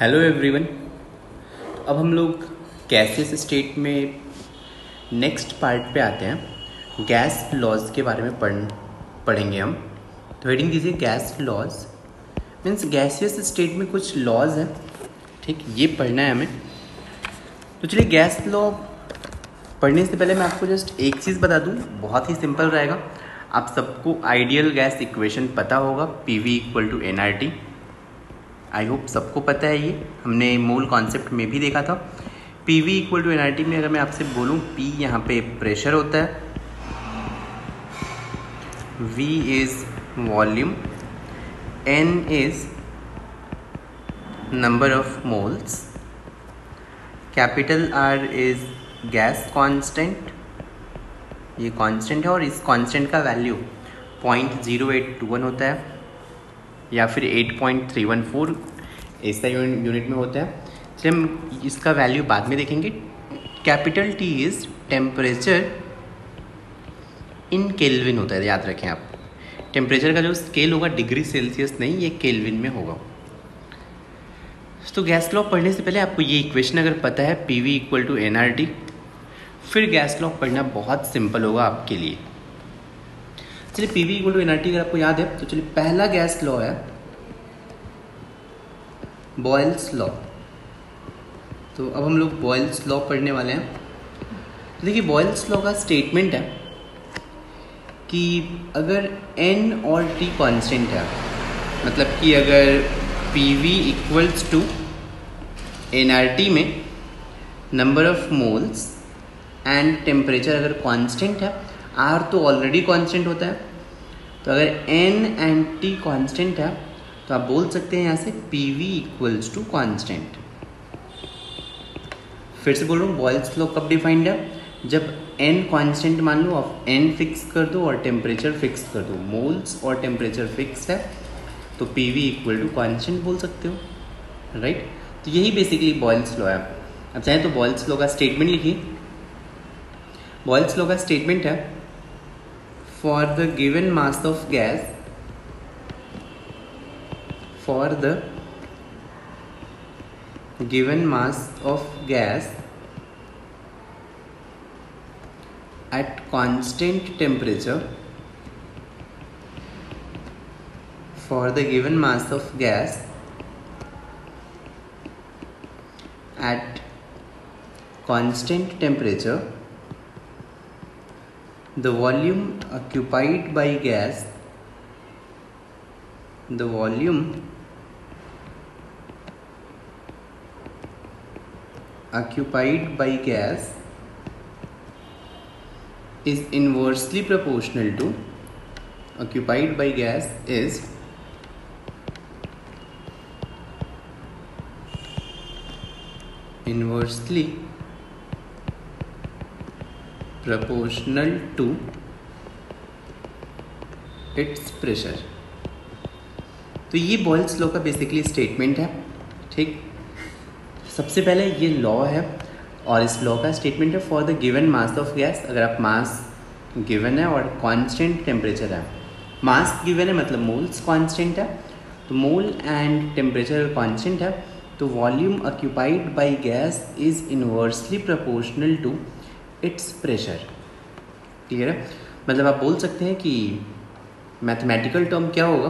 Hello everyone अब हम लोग गैसेस स्टेट में नेक्स्ट पार्ट पे आते हैं। गैस लॉज के बारे में पढ़, पढ़ेंगे हम। तो हेडिंग दीजिए gas laws means gaseous state में कुछ लॉज हैं। ठीक, ये पढ़ना है हमें। तो चलिए गैस लॉ पढ़ने से पहले मैं आपको जस्ट एक चीज़ बता दूँ। बहुत ही सिंपल रहेगा। आप सबको आइडियल गैस इक्वेशन पता होगा। P V equal to N R T I hope सबको पता है ये। हमने मूल कॉन्सेप्ट में भी देखा था। P V equal to N R T में अगर मैं आपसे बोलूँ पी यहाँ पे प्रेशर होता है। V is volume N is number of moles capital R is gas constant ये कांस्टेंट है और इस कांस्टेंट का value point zero eight two one होता है। या फिर 8.314 ऐसा यूनिट में होता है। चलिए हम इसका वैल्यू बाद में देखेंगे। Capital T is temperature in kelvin होता है, याद रखें आप। टेम्परेचर का जो स्केल होगा डिग्री सेल्सियस नहीं, ये केल्विन में होगा। तो गैस लॉ पढ़ने से पहले आपको ये इक्वेशन अगर पता है P V equal to N R T फिर गैस लॉ पढ़ना बहुत सिंपल होगा आपके लिए। चलिए P V equal to N अगर आपको याद है तो चलिए पहला गैस लॉ है बॉयल्स लॉ तो अब हम लोग बॉयल्स लॉ पढ़ने वाले हैं। तो देखिए बॉयल्स लॉ का स्टेटमेंट है कि अगर एन और टी कॉन्स्टेंट है मतलब कि अगर P V equals to N R T में number of moles and temperature अगर कांस्टेंट है आर तो ऑलरेडी कांस्टेंट होता है। तो अगर एन एंड टी कांस्टेंट है तो आप बोल सकते हैं यहाँ से P V equals to constant फिर से बोल रहा हूँ बॉयल्स लॉ कब डिफाइंड है? जब एन कांस्टेंट मान लो, आप एन फिक्स कर दो और टेम्परेचर फिक्स कर दो। मोल्स और टेम्परेचर फिक्स है तो P V equal to constant बोल सकते हो राइट तो यही बेसिकली बॉयल्स लॉ है। अब चाहे तो बॉयल्स लॉ का स्टेटमेंट लिखिए। बॉयल्स लॉ का स्टेटमेंट है for the given mass of gas for the given mass of gas at constant temperature for the given mass of gas at constant temperature the volume occupied by gas the volume occupied by gas is inversely proportional to occupied by gas is inversely proportional to its pressure. तो ये Boyle's law का basically statement है, ठीक? सबसे पहले ये law है, और इस लॉ का स्टेटमेंट है for the given mass of gas अगर आप मास गिवन है और कांस्टेंट टेम्परेचर है। मास गिवन है मतलब मोल्स कांस्टेंट है। तो मोल एंड टेम्परेचर कांस्टेंट है तो volume occupied by gas is inversely proportional to its pressure clear है ना? मतलब आप बोल सकते हैं कि मैथमेटिकल टर्म क्या होगा?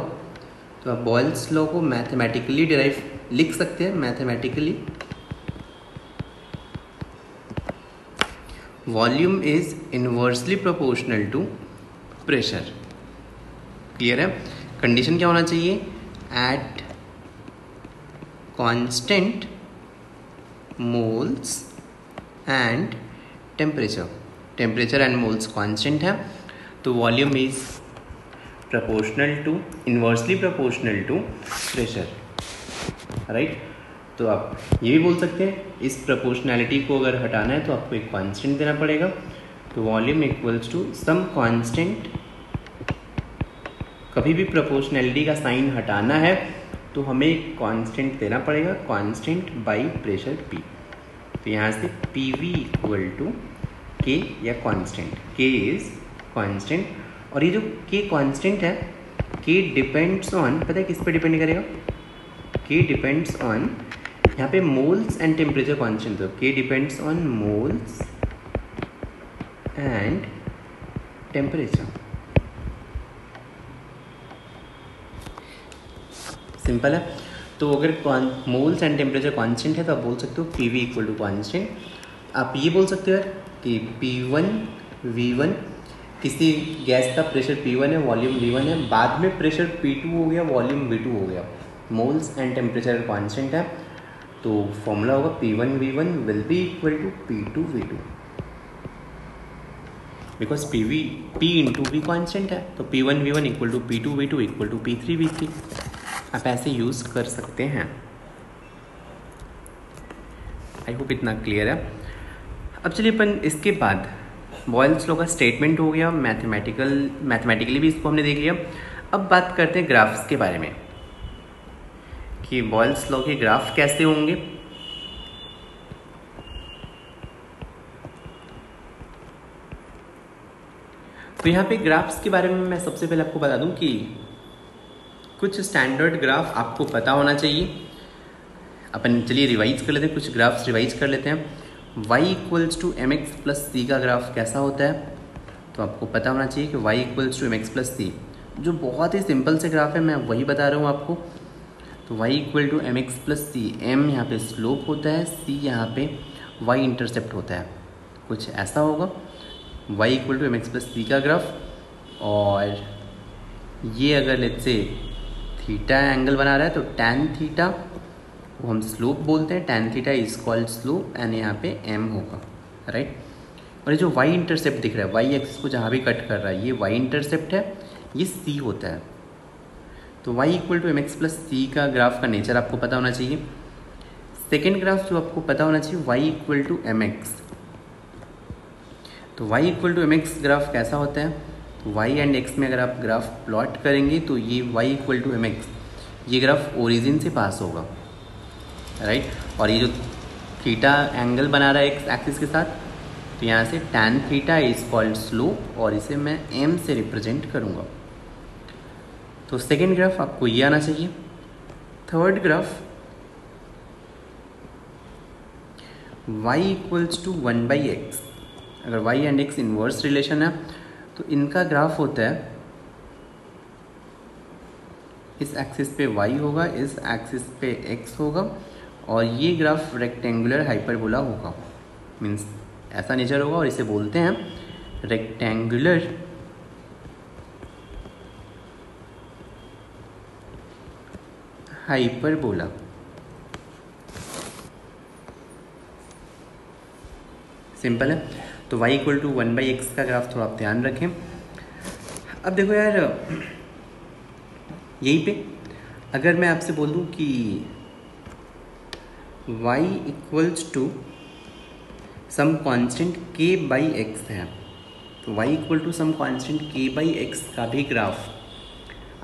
तो आप बॉयल्स लॉ को मैथमेटिकली डिराइव लिख सकते हैं, mathematically. Volume is inversely proportional to pressure, clear है? कंडीशन क्या होना चाहिए? At constant moles and temperature temperature and moles constant है तो volume is proportional to inversely proportional to pressure right तो आप ये भी बोल सकते हैं, इस प्रपोर्शनैलिटी को अगर हटाना है तो आपको एक कांस्टेंट देना पड़ेगा। तो volume equals to some constant कभी भी प्रपोर्शनैलिटी का साइन हटाना है तो हमें एक कांस्टेंट देना पड़ेगा कांस्टेंट बाई प्रेशर पी तो यहाँ से पी वी इक्वल टू के या कांस्टेंट के इज़ कांस्टेंट और ये जो के कांस्टेंट है के डिपेंड्स ऑन पता है किस पे डिपेंड करेगा? के डिपेंड्स ऑन यहाँ पे मोल्स एंड टेम्परेचर कॉन्स्टेंट हो के depends on moles and temperature simple है? तो अगर मोल्स एंड टेम्परेचर कांस्टेंट है तो आप बोल सकते हो P V equal to constant आप ये बोल सकते हो यार कि पी वन वी वन किसी गैस का प्रेशर पी वन है, वॉल्यूम वी वन है, बाद में प्रेशर पी टू हो गया, वॉल्यूम वी टू हो गया। मोल्स एंड टेम्परेचर कॉन्स्टेंट है तो फॉर्मूला होगा P one V one will be equal to P two V two because P V P into V constant है तो P one V one equal to P two V two equal to P three V three आप ऐसे use कर सकते हैं। I hope इतना clear है। अब चलिए अपन इसके बाद बॉयल्स लो का स्टेटमेंट हो गया मैथमेटिकल मैथमेटिकली भी इसको हमने देख लिया। अब बात करते हैं ग्राफ्स के बारे में, कि बॉयल्स लॉ के ग्राफ कैसे होंगे। तो यहाँ पे ग्राफ्स के बारे में मैं सबसे पहले आपको बता दूँ कि कुछ स्टैंडर्ड ग्राफ आपको पता होना चाहिए। अपन चलिए रिवाइज कर लेते हैं, कुछ ग्राफ्स रिवाइज कर लेते हैं। Y equals to M X plus C का ग्राफ कैसा होता है? तो आपको पता होना चाहिए कि y equals to M X plus C जो बहुत ही सिंपल से ग्राफ है, मैं वही बता रहा हूँ आपको। तो y equal to M X plus C M यहाँ पे स्लोप होता है सी यहाँ पे y इंटरसेप्ट होता है। कुछ ऐसा होगा? y equal to M X plus C का ग्राफ और ये अगर लेट से थीटा एंगल बना रहा है तो टैन थीटा वो हम स्लोप बोलते हैं tan theta is called slope and यहाँ पे एम होगा राइट और ये जो वाई इंटरसेप्ट दिख रहा है वाई एक्सिस को जहाँ भी कट कर रहा है, ये वाई इंटरसेप्ट है, ये सी होता है। तो Y equal to M X plus C का ग्राफ का नेचर आपको पता होना चाहिए। सेकेंड ग्राफ जो आपको पता होना चाहिए Y equal to M X तो Y equal to M X graph कैसा होता है? तो वाई एंड एक्स में अगर आप ग्राफ प्लॉट करेंगे तो ये Y equal to M X ये ग्राफ ओरिजिन से पास होगा। राइट? और ये जो थीटा एंगल बना रहा है एक्स एक्सिस के साथ तो यहाँ से tan theta is called slope और इसे मैं एम से रिप्रेजेंट करूँगा। तो सेकेंड ग्राफ आपको ये आना चाहिए। Third graph y equals to one by X अगर y and x inverse relation है तो इनका ग्राफ होता है, इस एक्सिस पे y होगा, इस एक्सिस पे x होगा और ये ग्राफ रेक्टेंगुलर हाइपरबोला होगा। मीन्स ऐसा नेचर होगा और इसे बोलते हैं रेक्टेंगुलर हाइपरबोला सिंपल है। तो y equal to one by X का ग्राफ थोड़ा आप ध्यान रखें। अब देखो यार, यहीं पे अगर मैं आपसे बोल कि y equals to some constant k by X है। तो y equal to some constant k by X का भी ग्राफ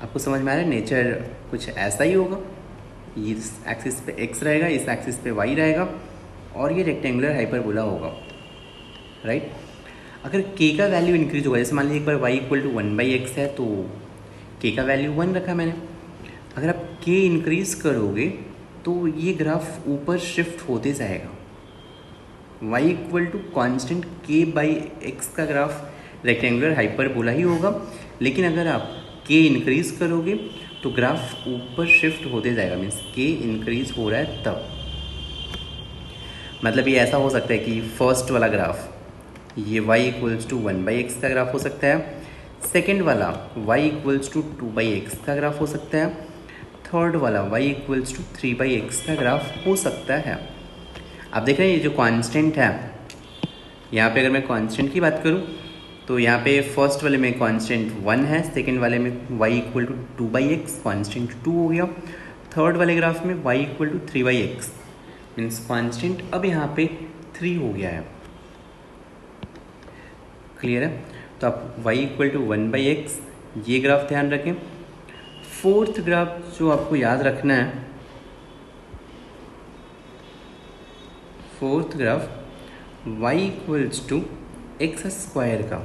आपको समझ में आ रहा है? नेचर कुछ ऐसा ही होगा। इस एक्सिस पे x रहेगा, इस एक्सिस पे y रहेगा, और ये रेक्टेंगुलर हाइपरबोला होगा। राइट अगर के का वैल्यू इंक्रीज होगा, जैसे मान लीजिए एक बार Y equal to one by X है तो के का वैल्यू वन रखा मैंने। अगर आप के इंक्रीज करोगे तो ये ग्राफ ऊपर शिफ्ट होते जाएगा। Y equal to constant K by X का ग्राफ रेक्टेंगुलर हाइपर बोला ही होगा। लेकिन अगर आप के इंक्रीज करोगे तो ग्राफ ऊपर शिफ्ट होते जाएगा मीन्स के इंक्रीज हो रहा है तब। मतलब ये ऐसा हो सकता है कि फ़र्स्ट वाला ग्राफ, ये y equals to one by X का ग्राफ हो सकता है। सेकेंड वाला y equals to two by X का ग्राफ हो सकता है। थर्ड वाला y equals to three by X का ग्राफ हो सकता है। आप देख रहे हैं ये जो कांस्टेंट है, यहाँ पे अगर मैं कांस्टेंट की बात करूँ तो यहाँ पे फ़र्स्ट वाले में कांस्टेंट वन है सेकेंड वाले में y equal to two by X constant two हो गया। थर्ड वाले ग्राफ में y equal to three by X means constant अब यहाँ पे थ्री हो गया है। क्लियर है? तो आप y equal to one by X ये ग्राफ ध्यान रखें। फोर्थ ग्राफ जो आपको याद रखना है। Fourth graph y equals to X square का।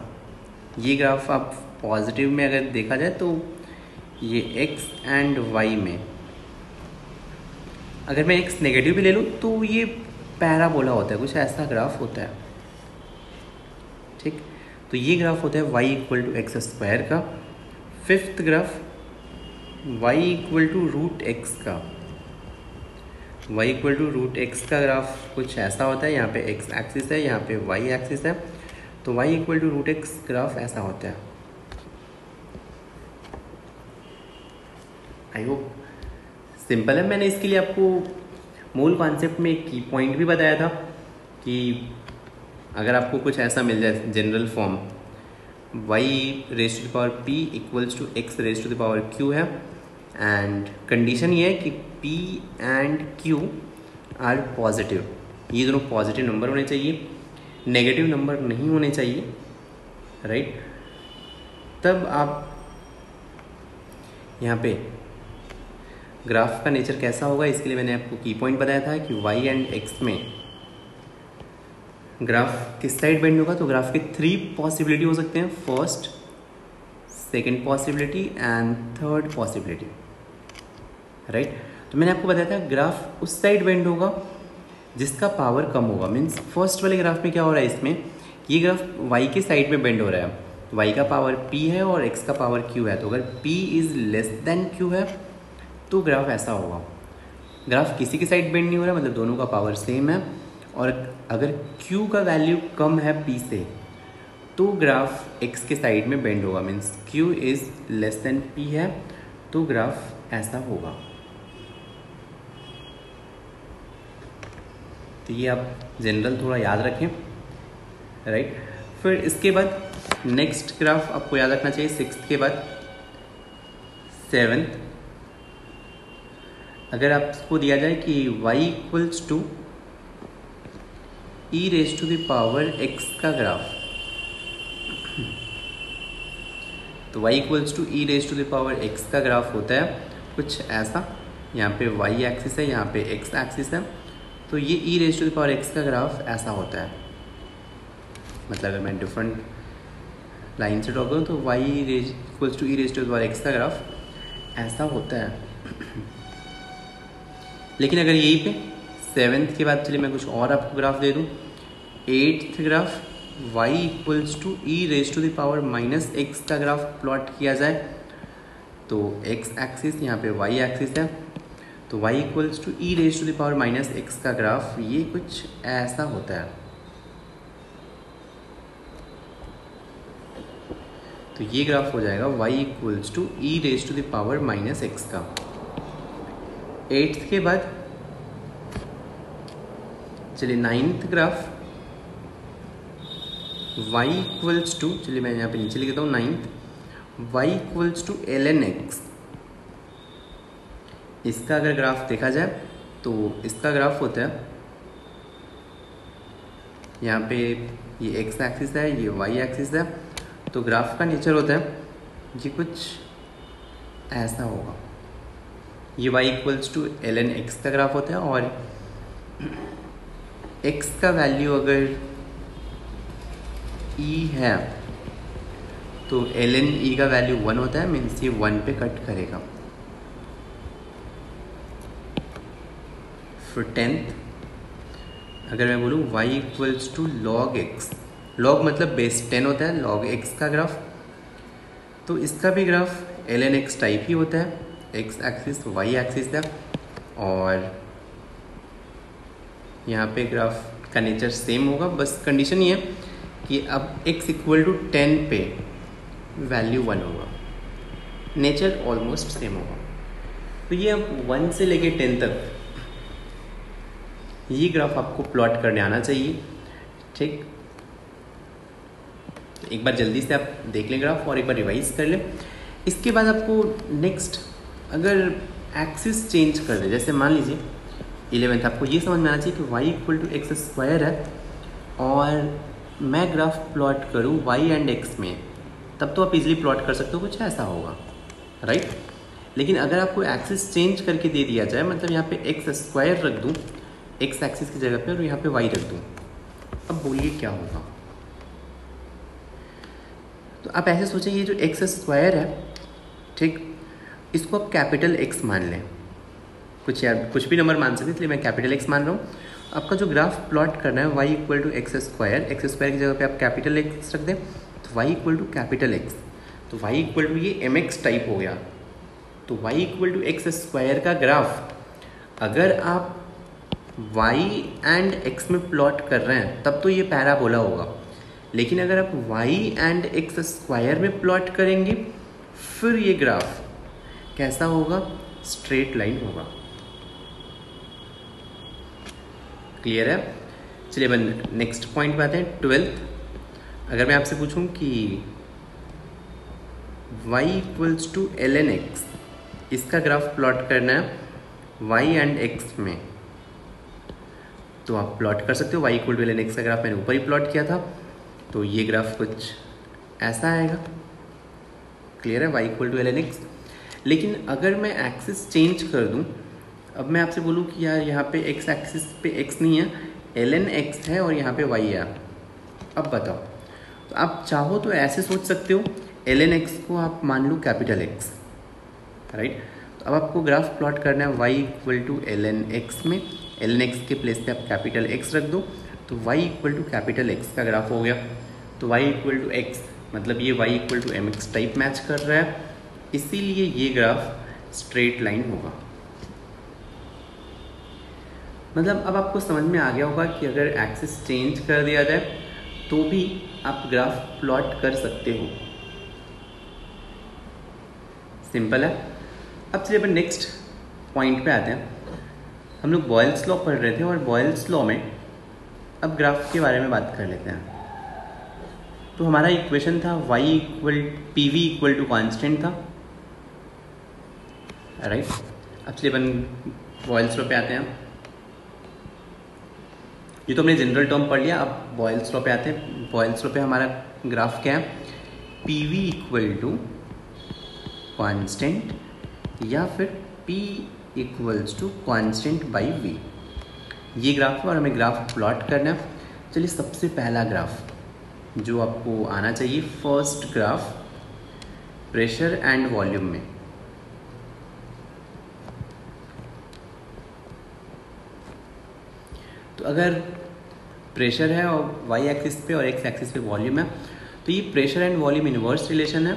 ये ग्राफ आप पॉजिटिव में अगर देखा जाए तो ये x एंड y में। अगर मैं एक्स नेगेटिव भी ले लूँ तो ये पैराबोला होता है, कुछ ऐसा ग्राफ होता है। ठीक? तो ये ग्राफ होता है Y equal to X square का। Fifth graph Y equal to root X का। Y equal to root X का ग्राफ कुछ ऐसा होता है, यहाँ पे एक्स एक्सिस है, यहाँ पे वाई एक्सिस है। तो Y equal to root X graph ऐसा होता है। आई होप सिंपल है। मैंने इसके लिए आपको मूल कॉन्सेप्ट में एक की पॉइंट भी बताया था कि अगर आपको कुछ ऐसा मिल जाए general form y raised to power p equals to x raised to the power q है। एंड कंडीशन ये है कि p एंड q आर पॉजिटिव ये दोनों पॉजिटिव नंबर होने चाहिए। नेगेटिव नंबर नहीं होने चाहिए। Right right? तब आप यहाँ पे ग्राफ का नेचर कैसा होगा, इसके लिए मैंने आपको की पॉइंट बताया था कि y एंड x में ग्राफ किस साइड बेंड होगा तो ग्राफ के थ्री पॉसिबिलिटी हो सकते हैं। First second possibility and third possibility right? तो मैंने आपको बताया था, ग्राफ उस साइड बेंड होगा, जिसका पावर कम होगा। मीन्स फ़र्स्ट वाले ग्राफ में क्या हो रहा है इसमें? ये ग्राफ वाई के साइड में बेंड हो रहा है। वाई का पावर पी है और एक्स का पावर क्यू है। तो अगर P is less than Q है तो ग्राफ ऐसा होगा। ग्राफ किसी की साइड बेंड नहीं हो रहा मतलब दोनों का पावर सेम है। और अगर Q का वैल्यू कम है P से तो ग्राफ X के साइड में बेंड होगा। Means Q is less than P है तो ग्राफ ऐसा होगा। तो ये आप जनरल थोड़ा याद रखें राइट फिर इसके बाद नेक्स्ट ग्राफ आपको याद रखना चाहिए सिक्स के बाद सेवन्थ अगर आपको दिया जाए कि y equals to E raise to the power X का ग्राफ तो y equals to E raise to the power X का ग्राफ होता है। कुछ ऐसा, यहाँ पे y एक्सिस है, यहाँ पे x एक्सिस है। तो ये E raise to the power X का ग्राफ ऐसा होता है। मतलब अगर मैं डिफरेंट लाइन से ड्रॉ करूँ तो y equals to E raise to the power X का ग्राफ ऐसा होता है। लेकिन अगर यही पे सेवेंथ के बाद चलिए मैं कुछ और आपको ग्राफ दे दूँ। Eighth graph y equals to E raise to the power minus X का ग्राफ प्लॉट किया जाए। तो x एक्सिस यहाँ पे y एक्सिस है। तो y equals to E raise to the power minus X का ग्राफ ये कुछ ऐसा होता है। तो ये ग्राफ हो जाएगा y equals to E raise to the power minus X का। एट्थ के बाद, चलिए ninth graph y equals to चलिए मैं यहाँ पे नीचे लिखता हूँ ninth y equals to L N X इसका अगर ग्राफ देखा जाए तो इसका ग्राफ होता है, यहाँ पे ये एक्स एक्सिस है, ये वाई एक्सिस है तो ग्राफ का नेचर होता है, ये कुछ ऐसा होगा। ये Y equals to L N X का ग्राफ होता है, और एक्स का वैल्यू अगर ई e है तो एल एन ई का वैल्यू वन होता है मीन्स ये वन पे कट करेगा। फिर टेंथ अगर मैं बोलूँ y equals to log x log मतलब बेस टेन होता है लॉग एक्स का ग्राफ तो इसका भी graph l n x type ही होता है एक्स एक्सिस वाई एक्सिस है और यहाँ पे ग्राफ का नेचर सेम होगा, बस कंडीशन ये है कि अब x इक्वल टू टेन पे वैल्यू वन होगा नेचर ऑलमोस्ट सेम होगा। तो ये अब वन से लेके टेन तक ये ग्राफ आपको प्लॉट करने आना चाहिए, ठीक? एक बार जल्दी से आप देख लें ग्राफ और एक बार रिवाइज कर लें। इसके बाद आपको नेक्स्ट अगर एक्सिस चेंज कर दे जैसे मान लीजिए इलेवेंथ आपको ये समझ में आना चाहिए कि y equal to x square है और मैं ग्राफ प्लॉट करूँ वाई एंड एक्स में, तब तो आप इजीली प्लॉट कर सकते हो, कुछ ऐसा होगा राइट लेकिन अगर आपको एक्सिस चेंज करके दे दिया जाए मतलब यहाँ पे एक्स स्क्वायर रख दूँ एक्स एक्सिस की जगह पे और यहाँ पे वाई रख दूँ। अब बोलिए क्या होगा? तो आप ऐसे सोचें ये जो एक्स स्क्वायर है, ठीक? इसको आप कैपिटल एक्स मान लें। कुछ या कुछ भी नंबर मान सकते इसलिए मैं कैपिटल एक्स मान रहा हूँ। आपका जो ग्राफ प्लॉट करना है y equal to x square x square की जगह पे आप कैपिटल एक्स रख दें तो y equal to capital X तो वाई इक्वल टू ये एम एक्स टाइप हो गया। तो y equal to x square का ग्राफ अगर आप वाई एंड एक्स में प्लॉट कर रहे हैं, तब तो ये पैराबोला होगा। लेकिन अगर आप वाई एंड एक्स स्क्वायर में प्लॉट करेंगे, फिर ये ग्राफ कैसा होगा? स्ट्रेट लाइन होगा। क्लियर है? चलिए बन नेक्स्ट पॉइंट पे आते हैं ट्वेल्थ अगर मैं आपसे पूछूँ कि y equals to l n x इसका ग्राफ प्लॉट करना है? y एंड x में। तो आप प्लॉट कर सकते हो y equal to l x का ग्राफ मैंने ऊपर ही प्लॉट किया था। तो ये ग्राफ कुछ ऐसा आएगा। क्लियर है? Y equal to l n x लेकिन अगर मैं एक्सिस चेंज कर दूँ, अब मैं आपसे बोलूँ कि यार यहाँ पे एक्स एक्सिस पे एक्स नहीं है एल एन एक्स है और यहाँ पे वाई है। अब बताओ तो आप चाहो तो ऐसे सोच सकते हो एल एन एक्स को आप मान लो कैपिटल एक्स राइट तो अब आपको ग्राफ प्लॉट करना है y equal to l n x में। एल एक्स के प्लेस पे आप कैपिटल एक्स रख दो तो y equal to capital X का ग्राफ हो गया। तो वाई इक्वल टू एक्स मतलब ये y equal to m x type match कर रहा है। इसीलिए ये ग्राफ स्ट्रेट लाइन होगा। मतलब अब आपको समझ में आ गया होगा कि अगर एक्सिस चेंज कर दिया जाए तो भी आप ग्राफ प्लॉट कर सकते हो। सिंपल है। अब चलिए अपन नेक्स्ट पॉइंट पे आते हैं। हम लोग बॉयल्स लॉ पढ़ रहे थे और बॉयल्स लॉ में अब ग्राफ के बारे में बात कर लेते हैं। तो हमारा इक्वेशन था y equal P V equal to constant था। राइट अब चलिए अपन बॉयल्स लॉ पे आते हैं। ये तो हमने जनरल टर्म पढ़ लिया, अब बॉयल्स लॉ पे आते हैं। बॉयल्स लॉ पे हमारा ग्राफ क्या है? P V equal to constant या फिर P equals to constant by V ये ग्राफ है और हमें ग्राफ प्लॉट करना है। चलिए सबसे पहला ग्राफ जो आपको आना चाहिए first graph pressure and volume में। तो अगर प्रेशर है और वाई एक्सिस पे और एक्स एक्सिस पे वॉल्यूम है तो ये pressure and volume inverse relation है।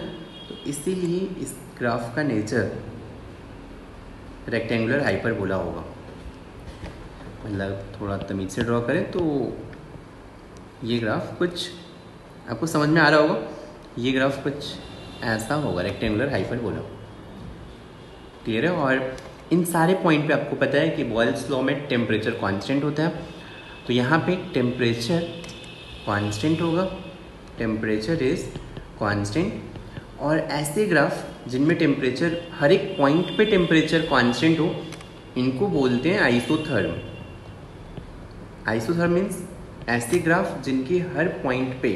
तो इसीलिए इस ग्राफ का नेचर रेक्टेंगुलर हाइपर बोला होगा। मतलब थोड़ा तमीज से ड्रॉ करें तो ये ग्राफ कुछ, आपको समझ में आ रहा होगा? ये ग्राफ कुछ ऐसा होगा रेक्टेंगुलर हाइपर बोला क्लियर है? और इन सारे पॉइंट पे आपको पता है कि बॉयल्स लॉ में टेम्परेचर कांस्टेंट होता है। तो यहाँ पे टेम्परेचर कांस्टेंट होगा। टेम्परेचर इज़ कांस्टेंट और ऐसे ग्राफ जिनमें टेम्परेचर हर एक पॉइंट पे टेम्परेचर कांस्टेंट हो, इनको बोलते हैं आइसोथर्म आइसोथर्म मीन्स ऐसे ग्राफ जिनके हर पॉइंट पे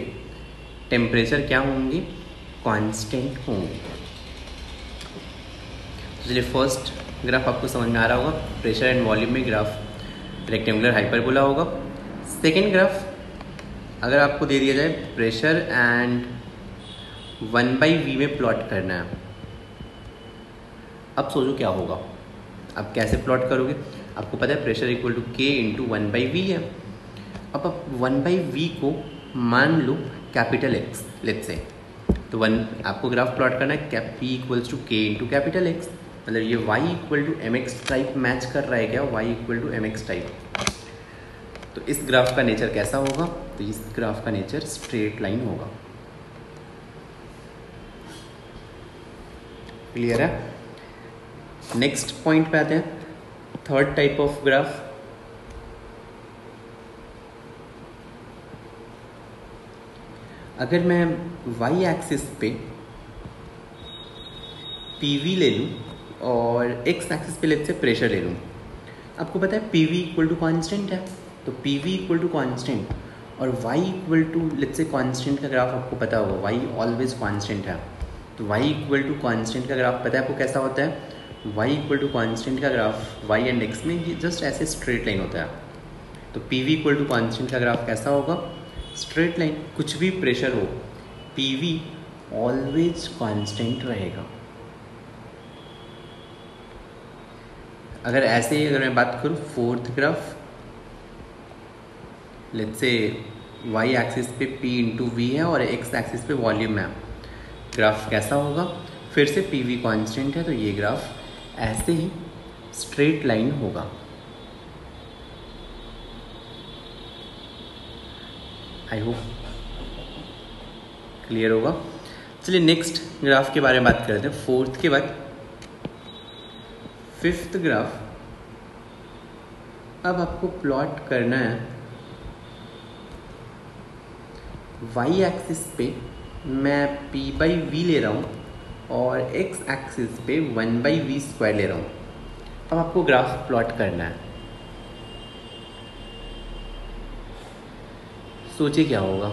टेम्परेचर क्या होंगे? कांस्टेंट होंगे. चलिए फ़र्स्ट ग्राफ आपको समझ में आ रहा होगा. प्रेशर एंड वॉल्यूम में ग्राफ रेक्टेंगुलर हाइपरबोला होगा. सेकेंड ग्राफ अगर आपको दे दिया जाए pressure and one by V में प्लॉट करना है. अब सोचो क्या होगा। अब कैसे प्लॉट करोगे? आपको पता है pressure equal to k into one by V है। अब आप वन बाई वी को मान लो कैपिटल एक्स लेट से तो वन आपको ग्राफ प्लॉट करना है cap P equals to k into capital X मतलब ये y equal to m x type match कर रहा है क्या? Y equal to m x type तो इस ग्राफ का नेचर कैसा होगा? तो इस ग्राफ का नेचर स्ट्रेट लाइन होगा। क्लियर है? नेक्स्ट पॉइंट पे आते हैं। थर्ड टाइप ऑफ़ ग्राफ अगर मैं वाई एक्सिस पे पी वी ले लूँ और एक्स एक्सिस पे लेते से प्रेशर ले लूँ। आपको पता है P V equal to constant है तो P V equal to constant और y equal to let say constant का ग्राफ आपको पता होगा वाई ऑलवेज कॉन्स्टेंट है। तो वाई इक्वल टू कॉन्स्टेंट का ग्राफ पता है आपको कैसा होता है? वाई इक्वल टू कॉन्स्टेंट का ग्राफ वाई एंड एक्स में ये जस्ट ऐसे स्ट्रेट लाइन होता है। तो P V equal to constant का ग्राफ कैसा होगा? स्ट्रेट लाइन कुछ भी प्रेशर हो पी वी ऑलवेज कॉन्स्टेंट रहेगा। अगर ऐसे ही अगर मैं बात करूँ fourth graph let's say y axis पे पी इंटू वी है और एक्स एक्सिस पे वॉल्यूम है। ग्राफ कैसा होगा? फिर से पी वी कॉन्स्टेंट है तो ये ग्राफ ऐसे ही स्ट्रेट लाइन होगा। आई होप क्लियर होगा। चलिए नेक्स्ट ग्राफ के बारे में बात करते हैं। फोर्थ के बाद फिफ्थ ग्राफ अब आपको प्लॉट करना है वाई एक्सिस पे। मैं पी बाई वी ले रहा हूँ। और x एक्सिस पे वन बाई वी स्क्वायर ले रहा हूँ। अब आपको ग्राफ प्लॉट करना है। सोचिए क्या होगा।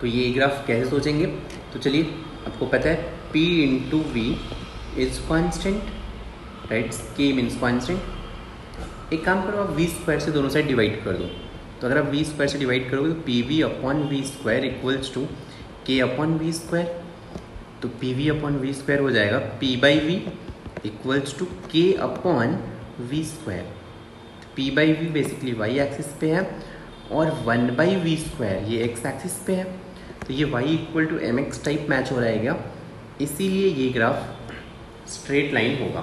तो ये ग्राफ कैसे सोचेंगे? तो चलिए, आपको पता है, p into V is constant right k means constant एक काम करो, आप वी स्क्वायर से दोनों साइड डिवाइड कर दो। तो अगर आप वी स्क्वायर से डिवाइड करोगे तो P V upon V square equals to k upon V square तो P V upon V square हो जाएगा P by V equals to k upon V square P by V basically y axis पे है और one by V square ये x axis पे है। तो ये y equal to m x type match हो रहेगा इसीलिए ये ग्राफ स्ट्रेट लाइन होगा।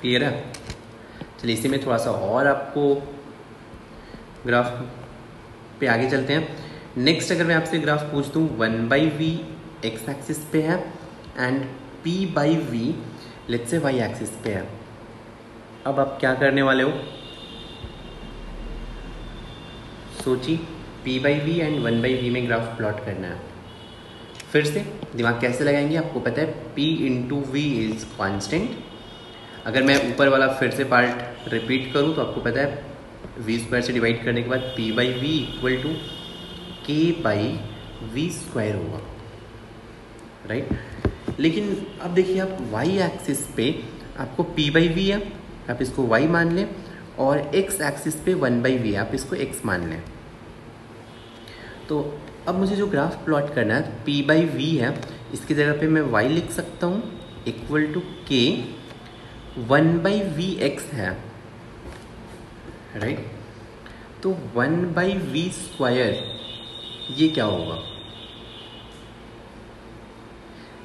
क्लियर है? चलिए इसी में थोड़ा सा और आपको ग्राफ पे आगे चलते हैं। नेक्स्ट अगर मैं आपसे ग्राफ पूछ दूँ one by V x axis पे है and P by V let say y axis पे है। अब आप क्या करने वाले हो? सोची P by V and one by V में ग्राफ प्लॉट करना है। फिर से, दिमाग कैसे लगाएँगे? आपको पता है, P into V is constant अगर मैं ऊपर वाला फिर से पार्ट रिपीट करूँ तो आपको पता है वी स्क्वायर से डिवाइड करने के बाद P by V equal to k by V square होगा। राइट लेकिन अब देखिए आप वाई एक्सिस पे आपको पी बाई वी है, आप इसको वाई मान लें, और एक्स एक्सिस पे वन बाई वी है, आप इसको एक्स मान लें। तो अब मुझे जो ग्राफ प्लॉट करना है पी बाई वी है, इसकी जगह पे मैं वाई लिख सकता हूँ equal to k one by V x है राइट तो वन बाई वी स्क्वायर, ये क्या होगा?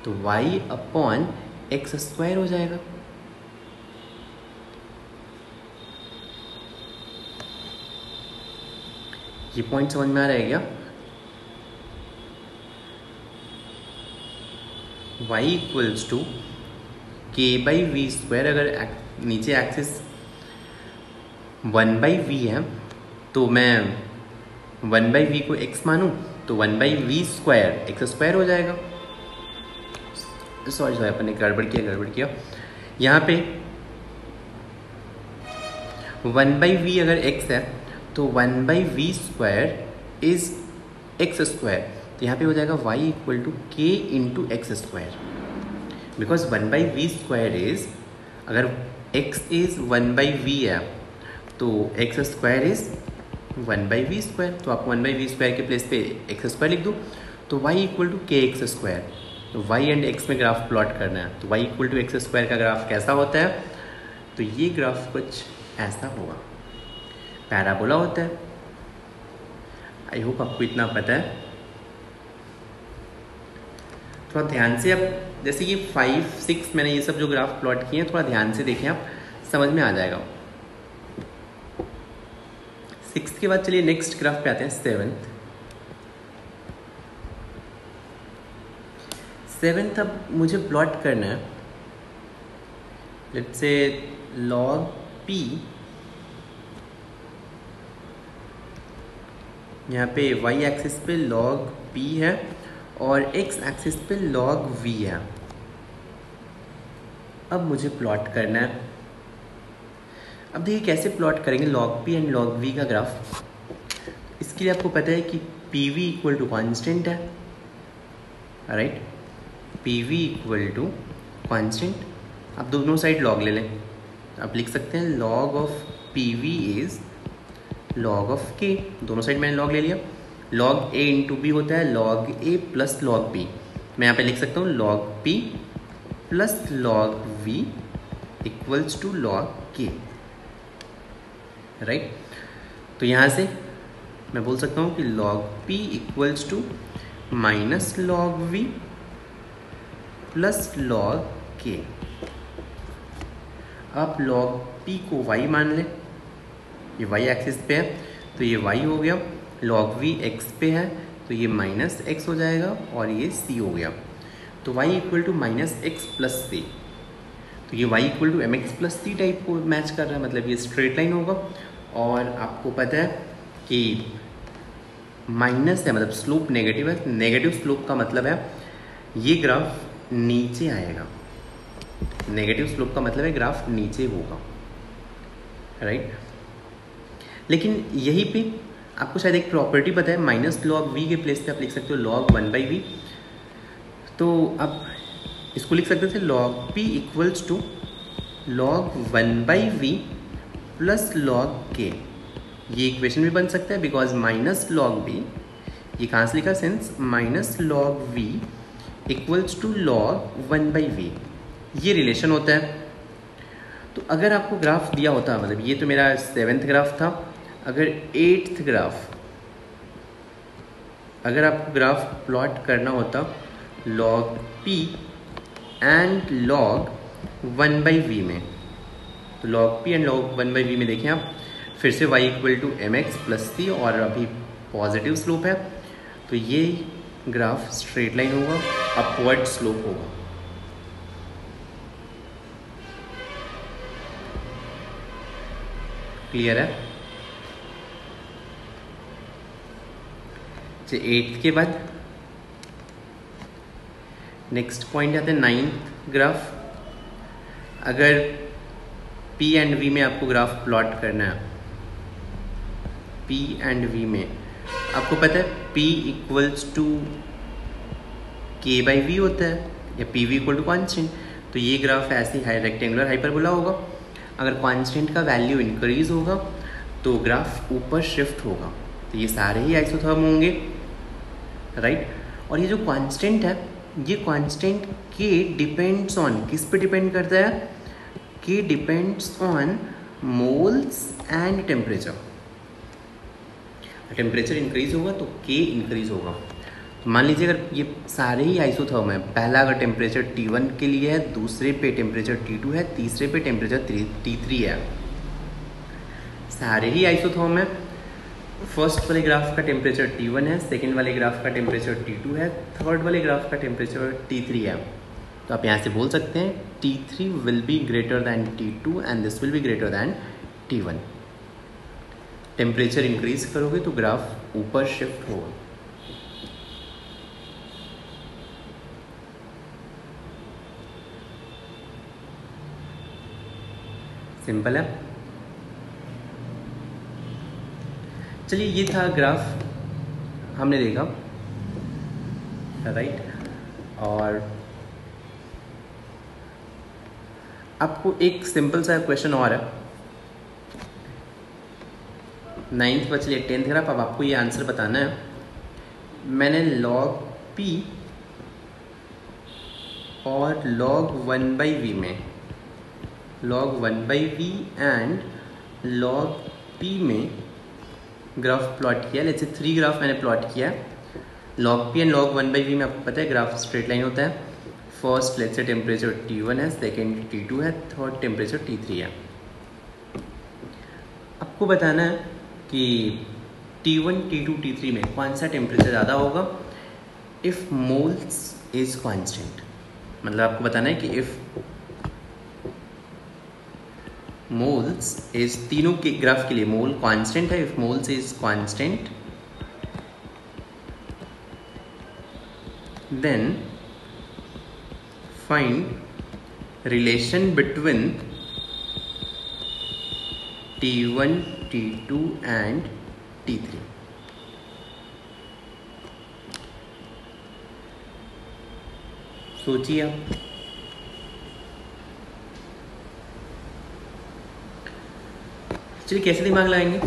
तो y अपॉन एक्स स्क्वायर हो जाएगा। ये पॉइंट समझ में आ रहा है क्या? y equals to k by V square अगर एक, नीचे एक्सिस वन बाई वी है तो मैं वन बाई वी को एक्स मानूं तो one by V square x square हो जाएगा। सॉरी सॉरी अपन गड़बड़ किया गड़बड़ किया। यहाँ पे वन बाई वी अगर एक्स है तो one by V square is x square तो यहाँ पे हो जाएगा y equal to k into x square because one by V square is अगर x is one by V है तो x square is one by V square तो आप वन बाई वी स्क्वायर के प्लेस पे एक्स स्क्वायर लिख दो। तो y equal to k x square तो y एंड x में ग्राफ प्लॉट करना है। तो y equal to x square का ग्राफ कैसा होता है? तो ये ग्राफ कुछ ऐसा होगा। पैराबोला होता है। आई होप आपको इतना पता है। थोड़ा तो ध्यान से अब जैसे ये फाइव सिक्स मैंने ये सब जो ग्राफ प्लॉट किए हैं, थोड़ा ध्यान से देखें आप, समझ में आ जाएगा। सिक्स के बाद चलिए नेक्स्ट ग्राफ पे आते हैं सेवेंथ सेवेंथ अब मुझे प्लॉट करना है। लेट्स से लॉग पी यहाँ पे वाई एक्सिस पे लॉग पी है और एक्स एक्सिस पे लॉग वी है। अब मुझे प्लॉट करना है। अब देखिए कैसे प्लॉट करेंगे। Log P and log V का ग्राफ इसके लिए आपको पता है कि P V equal to constant है। Right P V equal to constant आप दोनों साइड लॉग ले लें। आप लिख सकते हैं log of P V is log of k दोनों साइड मैंने लॉग ले लिया। लॉग ए इंटू बी होता है। Log a plus log b मैं यहाँ पे लिख सकता हूँ। Log P plus log V equals to log k right तो यहाँ से मैं बोल सकता हूँ कि log P equals to minus log V plus log k आप लॉग पी को वाई मान लें। ये वाई एक्सिस पे है तो ये वाई हो गया। लॉग वी एक्स पे है तो ये माइनस एक्स हो जाएगा और ये सी हो गया। तो y equal to minus x plus c तो ये y equal to m x plus c type को मैच कर रहा है मतलब ये स्ट्रेट लाइन होगा। और आपको पता है कि माइनस है मतलब स्लोप नेगेटिव है। नेगेटिव स्लोप का मतलब है, ये ग्राफ नीचे आएगा। नेगेटिव स्लोप का मतलब है ग्राफ नीचे होगा। राइट लेकिन यहीं पे आपको शायद एक प्रॉपर्टी पता है माइनस लॉग वी के प्लेस पे आप लिख सकते हो लॉग वन बाई वी तो आप इसको लिख सकते थे log P equals to log one by V plus log k ये इक्वेशन भी बन सकता है बिकॉज़ माइनस लॉग वी ये कहाँ से लिखा? Since minus log V equals to log one by V ये रिलेशन होता है। तो अगर आपको ग्राफ दिया होता मतलब ये तो मेरा सेवेंथ ग्राफ था, अगर एट्थ ग्राफ अगर आपको ग्राफ प्लॉट करना होता log P and log one by V में। तो log P and log one by V में देखें आप, फिर से y equal to m x plus c और अभी पॉजिटिव स्लोप है। तो ये ग्राफ स्ट्रेट लाइन होगा अपवर्ड स्लोप होगा। क्लियर है? एट्थ के बाद नेक्स्ट पॉइंट आते हैं नाइन्थ ग्राफ अगर पी एंड वी में आपको ग्राफ प्लॉट करना है। पी एंड वी में। आपको पता है P equals to k by V होता है, या P V equal to constant तो ये ग्राफ ऐसे हाई रेक्टेंगुलर हाइपरबोला होगा। अगर कॉन्स्टेंट का वैल्यू इंक्रीज होगा तो ग्राफ ऊपर शिफ्ट होगा। तो ये सारे ही आइसोथर्म होंगे। राइट और ये जो कांस्टेंट है ये कांस्टेंट के डिपेंड्स ऑन किस पे डिपेंड करता है? K depends on moles and temperature temperature increase होगा तो के इंक्रीज होगा। तो मान लीजिए अगर ये सारे ही आइसोथर्म है, पहला अगर टेम्परेचर टी वन के लिए है, दूसरे पे टेम्परेचर टी टू है, तीसरे पे टेम्परेचर टी थ्री है। सारे ही आइसोथर्म है फ़र्स्ट वाले ग्राफ का टेम्परेचर टी वन है, सेकेंड वाले ग्राफ का टेम्परेचर टी टू है, थर्ड वाले ग्राफ का टेम्परेचर टी थ्री है। तो आप यहाँ से बोल सकते हैं T three will be greater than T two and this will be greater than T one temperature increase करोगे तो ग्राफ ऊपर शिफ्ट होगा। सिंपल है। चलिए, ये था ग्राफ। हमने देखा। राइट और आपको एक सिंपल सा क्वेश्चन और है। नाइन्थ पर चलिए टेंथ ग्राफ। अब आपको ये आंसर बताना है। मैंने लॉग पी और लॉग वन बाई वी में log one by V and log P में ग्राफ प्लॉट किया जैसे थ्री ग्राफ मैंने प्लॉट किया। Log P and log one by V में आपको पता है, ग्राफ स्ट्रेट लाइन होता है। First let's say temperature T one है सेकेंड टी टू है थर्ड टेम्परेचर टी थ्री है। आपको बताना है कि T one T two T three में कौन सा टेम्परेचर ज़्यादा होगा? इफ़ मोल्स इज़ कॉन्स्टेंट मतलब आपको बताना है कि इफ़ मोल्स इज़ तीनों के ग्राफ के लिए मोल कांस्टेंट है। If moles is constant between T one T two and T three सोचिए आप। चलिए कैसे दिमाग लगाएँगे?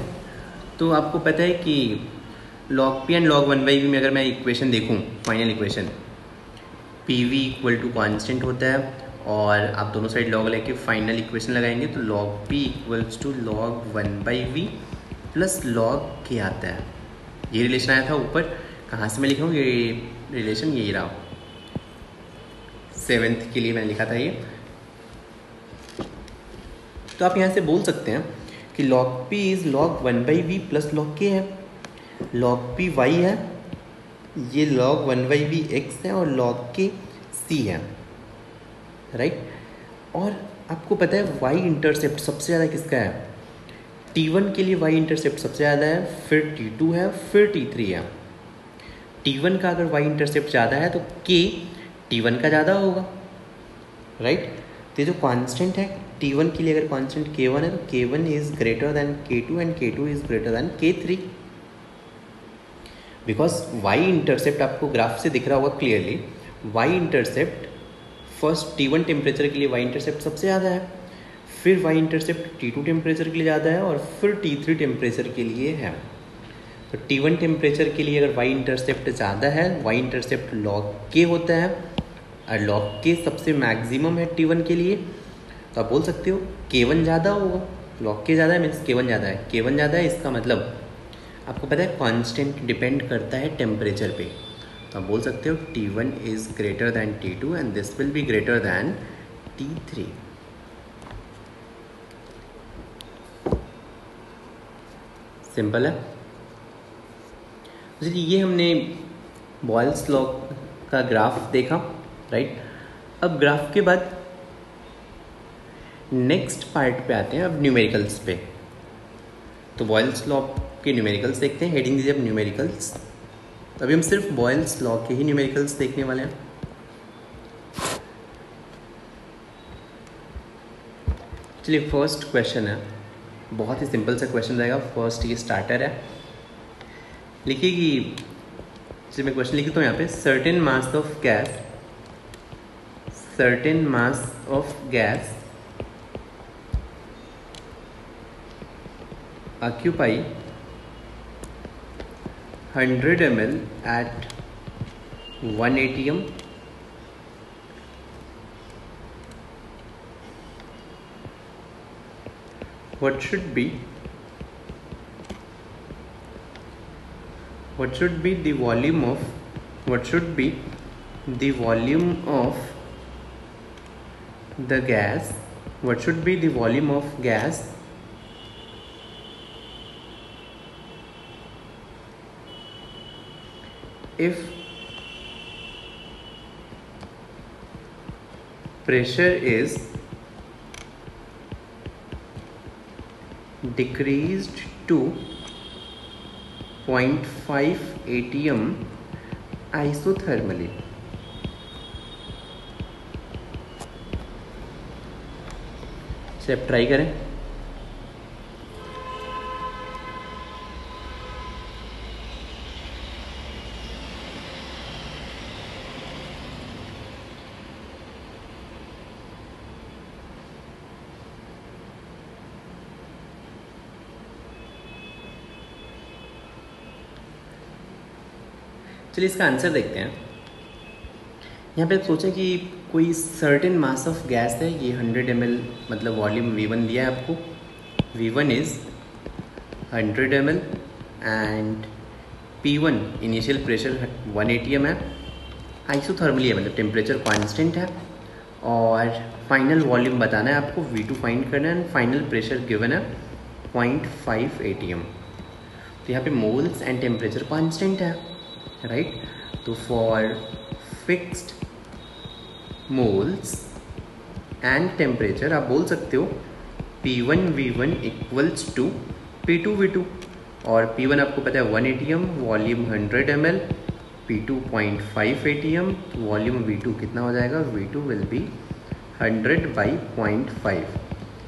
तो आपको पता है कि log P and log one by V में अगर मैं इक्वेशन देखूँ final equation P V equal to constant होता है और आप दोनों साइड लॉग लेके फाइनल इक्वेशन लगाएँगे तो log P equals to log one by V plus log K आता है। ये रिलेशन आया था ऊपर। कहाँ से मैं लिखा हूँ? ये रिलेशन यही रहा। सेवेंथ के लिए मैंने लिखा था ये। तो आप यहाँ से बोल सकते हैं कि log P is log one by V plus log K है। लॉग पी वाई है, ये log one by V X है और लॉग के सी है। राइट और आपको पता है वाई इंटरसेप्ट सबसे ज़्यादा किसका है? टी वन के लिए वाई इंटरसेप्ट सबसे ज़्यादा है, फिर टी टू है, फिर टी थ्री है। टी वन का अगर वाई इंटरसेप्ट ज़्यादा है तो टी वन का ज़्यादा होगा। राइट तो ये जो कांस्टेंट है टी वन के लिए अगर कांस्टेंट के वन है तो K one is greater than K two and K two is greater than K three because Y intercept आपको ग्राफ से दिख रहा होगा clearly Y intercept first T one temperature के लिए वाई इंटरसेप्ट सबसे ज़्यादा है, फिर Y intercept T two temperature के लिए ज़्यादा है, और फिर टी थ्री टेम्परेचर के लिए है। तो टी वन टेम्परेचर के लिए अगर वाई इंटरसेप्ट ज़्यादा है वाई इंटरसेप्ट लॉग के होता है, और लॉग के सबसे मैक्सिमम है टी वन के लिए तो आप बोल सकते हो के वन ज़्यादा होगा। लॉग के ज़्यादा है मीन्स के वन ज़्यादा है। के वन ज़्यादा है, इसका मतलब आपको पता है कॉन्स्टेंट डिपेंड करता है टेम्परेचर पे। तो आप बोल सकते हो T one is greater than T two and this will be greater than T three simple है। चलिए ये हमने बॉयल्स लॉ का ग्राफ देखा राइट अब ग्राफ के बाद नेक्स्ट पार्ट पे आते हैं अब न्यूमेरिकल्स पे। तो बॉयल्स लॉ के न्यूमेरिकल्स देखते हैं हेडिंग दीजिए अब न्यूमेरिकल्स अभी हम सिर्फ़ बॉयल्स लॉ के ही न्यूमेरिकल्स देखने वाले हैं। चलिए फ़र्स्ट क्वेश्चन है। बहुत ही सिंपल सा क्वेश्चन रहेगा। फ़र्स्ट ये स्टार्टर है। लिखिए कि चलिए मैं क्वेश्चन लिखता हूँ यहाँ पे certain mass of gas certain mass of gas occupy 100 ml at 1 atm what should be what should be the volume of what should be the volume of the gas what should be the volume of gas if pressure is decreased to 0.5 atm isothermally से try करें चलिए इसका answer देखते हैं। यहाँ पे सोचें कि कोई सर्टेन मास ऑफ़ गैस है, ये 100 एम मतलब वॉल्यूम V1 दिया है आपको। V1 is 100 M and P1 initial pressure one 180 M है आइसोथर्मली है मतलब टेम्परेचर कांस्टेंट है। और फाइनल वॉल्यूम बताना है आपको V2 फाइंड करना है एंड फाइनल प्रेशर गिवन है 0.5 एटीएम तो यहाँ पे मोल्स एंड टेम्परेचर कांस्टेंट है। राइट तो for fixed moles and temperature आप बोल सकते हो P one V one equals to P two V two और पी वन आपको पता है one A T M volume hundred M L P two point five A T M volume V two कितना हो जाएगा? V two will be hundred by point five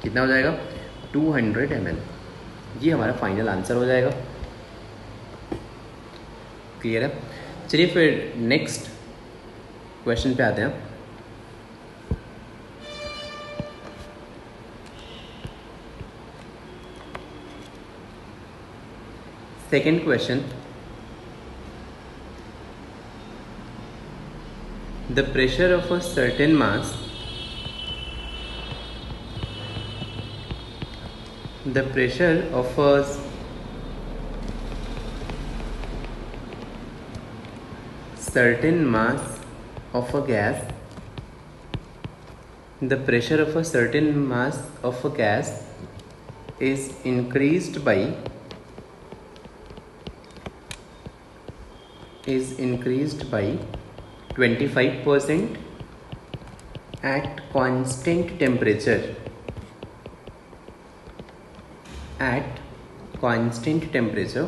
कितना हो जाएगा? टू हंड्रेड एम एल ये हमारा फाइनल आंसर हो जाएगा। क्लियर है। चलिए फिर नेक्स्ट क्वेश्चन पे आते हैं। Second question the pressure of a certain mass the pressure of a certain mass of a gas the pressure of a certain mass of a gas is increased by is increased by 25% at constant temperature. At constant temperature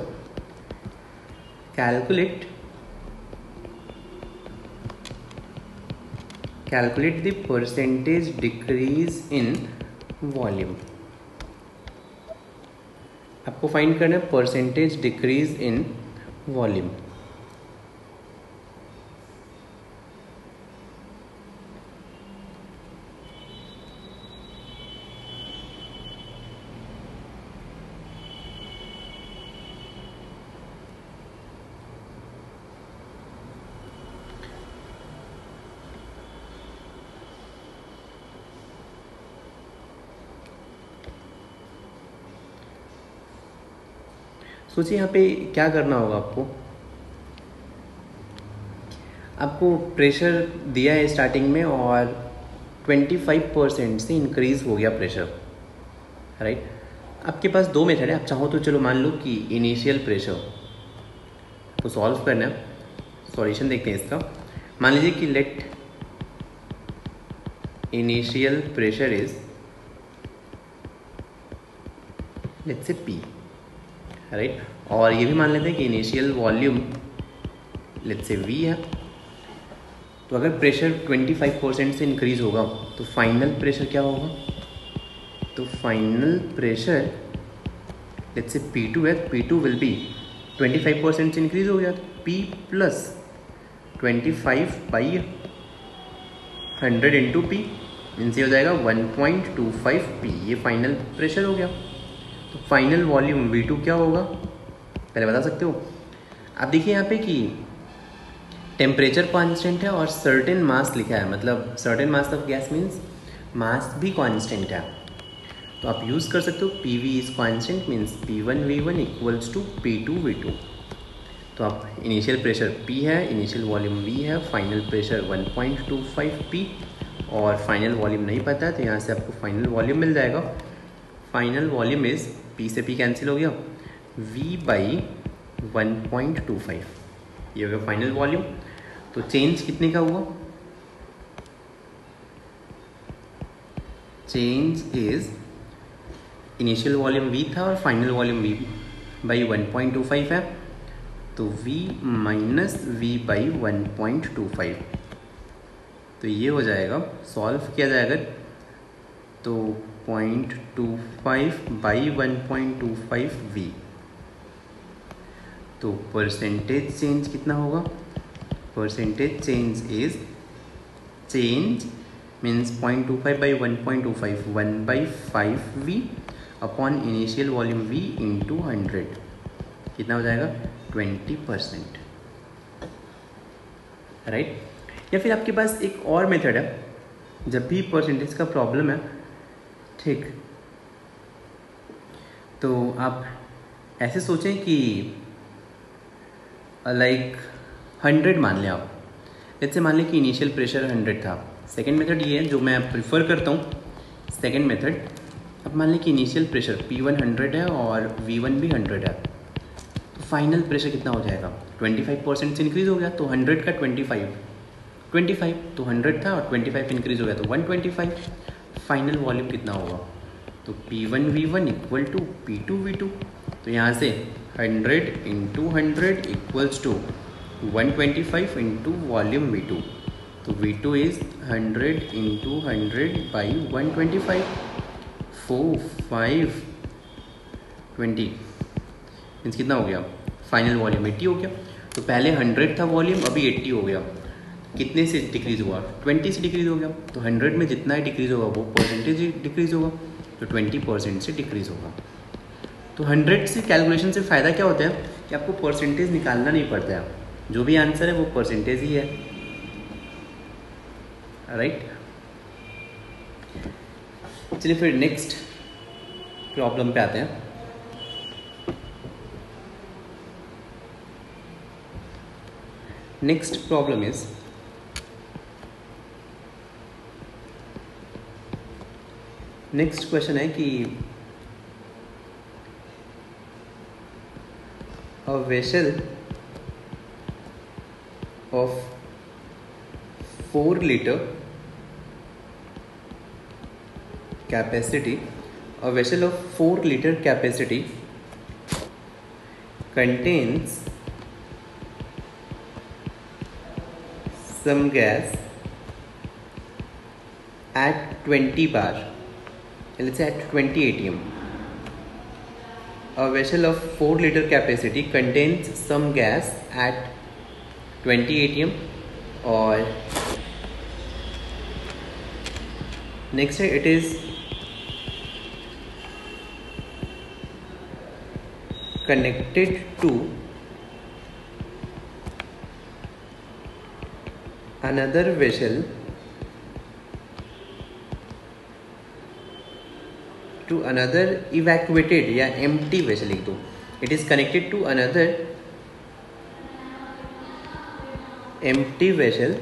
calculate calculate the percentage decrease in volume आपको find करना है percentage decrease in volume सोचिए यहाँ पे क्या करना होगा आपको? आपको प्रेशर दिया है स्टार्टिंग में और 25 परसेंट से इंक्रीज हो गया प्रेशर राइट आपके पास दो मेथड है, आप चाहो तो चलो मान लो कि इनिशियल प्रेशर को सॉल्व करना है। सॉल्यूशन देखते हैं इसका। मान लीजिए कि let initial pressure is let's say P right और ये भी मान लेते हैं कि initial volume let's say V है। तो अगर प्रेशर 25 परसेंट से इंक्रीज होगा तो फाइनल प्रेशर क्या होगा? तो final pressure let's say P two है P two will be 25 percent से इंक्रीज हो गया तो P plus twenty five by hundred into P इनसे हो जाएगा 1.25 पी ये फाइनल प्रेशर हो गया। तो फाइनल वॉल्यूम V2 क्या होगा? पहले बता सकते हो? आप देखिए यहाँ पे कि टेम्परेचर कांस्टेंट है और सर्टेन मास लिखा है। मतलब certain mass of gas means mass भी कांस्टेंट है। तो आप यूज़ कर सकते हो। P V is constant means P one V one equals to P two V two तो आप इनिशियल प्रेशर P है इनिशियल वॉल्यूम V है फाइनल प्रेशर 1.25 P और फाइनल वॉल्यूम नहीं पता है तो यहाँ से आपको फाइनल वॉल्यूम मिल जाएगा। फाइनल वॉल्यूम इज़ पी से पी कैंसिल हो गया। V by one point two five ये हो गया फाइनल वॉल्यूम। तो चेंज कितने का हुआ? Change is initial volume V था और final volume V by one point two five है। तो v minus V by one point two five तो ये हो जाएगा। सॉल्व किया जाएगा। तो point two five by one point two five V तो परसेंटेज चेंज कितना होगा? Percentage change is change means point two five by one point two five one by five V upon initial volume V into hundred कितना हो जाएगा? Twenty percent right या फिर आपके पास एक और मेथड है। जब भी परसेंटेज का प्रॉब्लम है ठीक। तो आप ऐसे सोचें कि लाइक हंड्रेड मान लें आप। जैसे मान लें कि इनिशियल प्रेशर हंड्रेड था। सेकेंड मेथड ये है, जो मैं प्रिफर करता हूँ। सेकेंड मेथड अब मान लें कि initial pressure P one hundred है और वी वन भी हंड्रेड है। तो फाइनल प्रेशर कितना हो जाएगा? ट्वेंटी फाइव परसेंट से इंक्रीज हो गया तो हंड्रेड का ट्वेंटी फाइव ट्वेंटी फाइव तो हंड्रेड था और ट्वेंटी फाइव इंक्रीज हो गया तो one twenty five final volume कितना होगा? तो P one V one equal to P two V two तो यहाँ से hundred into hundred equals to one twenty five into volume V two तो V two is hundred into hundred by one twenty five four five twenty means कितना हो गया? Final volume eighty हो गया. तो पहले हंड्रेड था वॉल्यूम अभी एट्टी हो गया. कितने से डिक्रीज हुआ? ट्वेंटी से डिक्रीज हो गया। तो हंड्रेड में जितना ही डिक्रीज होगा, वो परसेंटेज डिक्रीज होगा। तो ट्वेंटी परसेंट से डिक्रीज होगा। तो हंड्रेड से कैलकुलेशन से फ़ायदा क्या होता है? कि आपको परसेंटेज निकालना नहीं पड़ता है। जो भी आंसर है, वो परसेंटेज ही है। राइट चलिए फिर नेक्स्ट प्रॉब्लम पे आते हैं। Next problem is next question है कि a vessel of four litre capacity a vessel of four litre capacity contains some gas at twenty bar let's say at 20 atm a vessel of 4 liter capacity contains some gas at 20 atm or next it is connected to another vessel to another evacuated या empty वैसे लिख दो it is connected to another empty vessel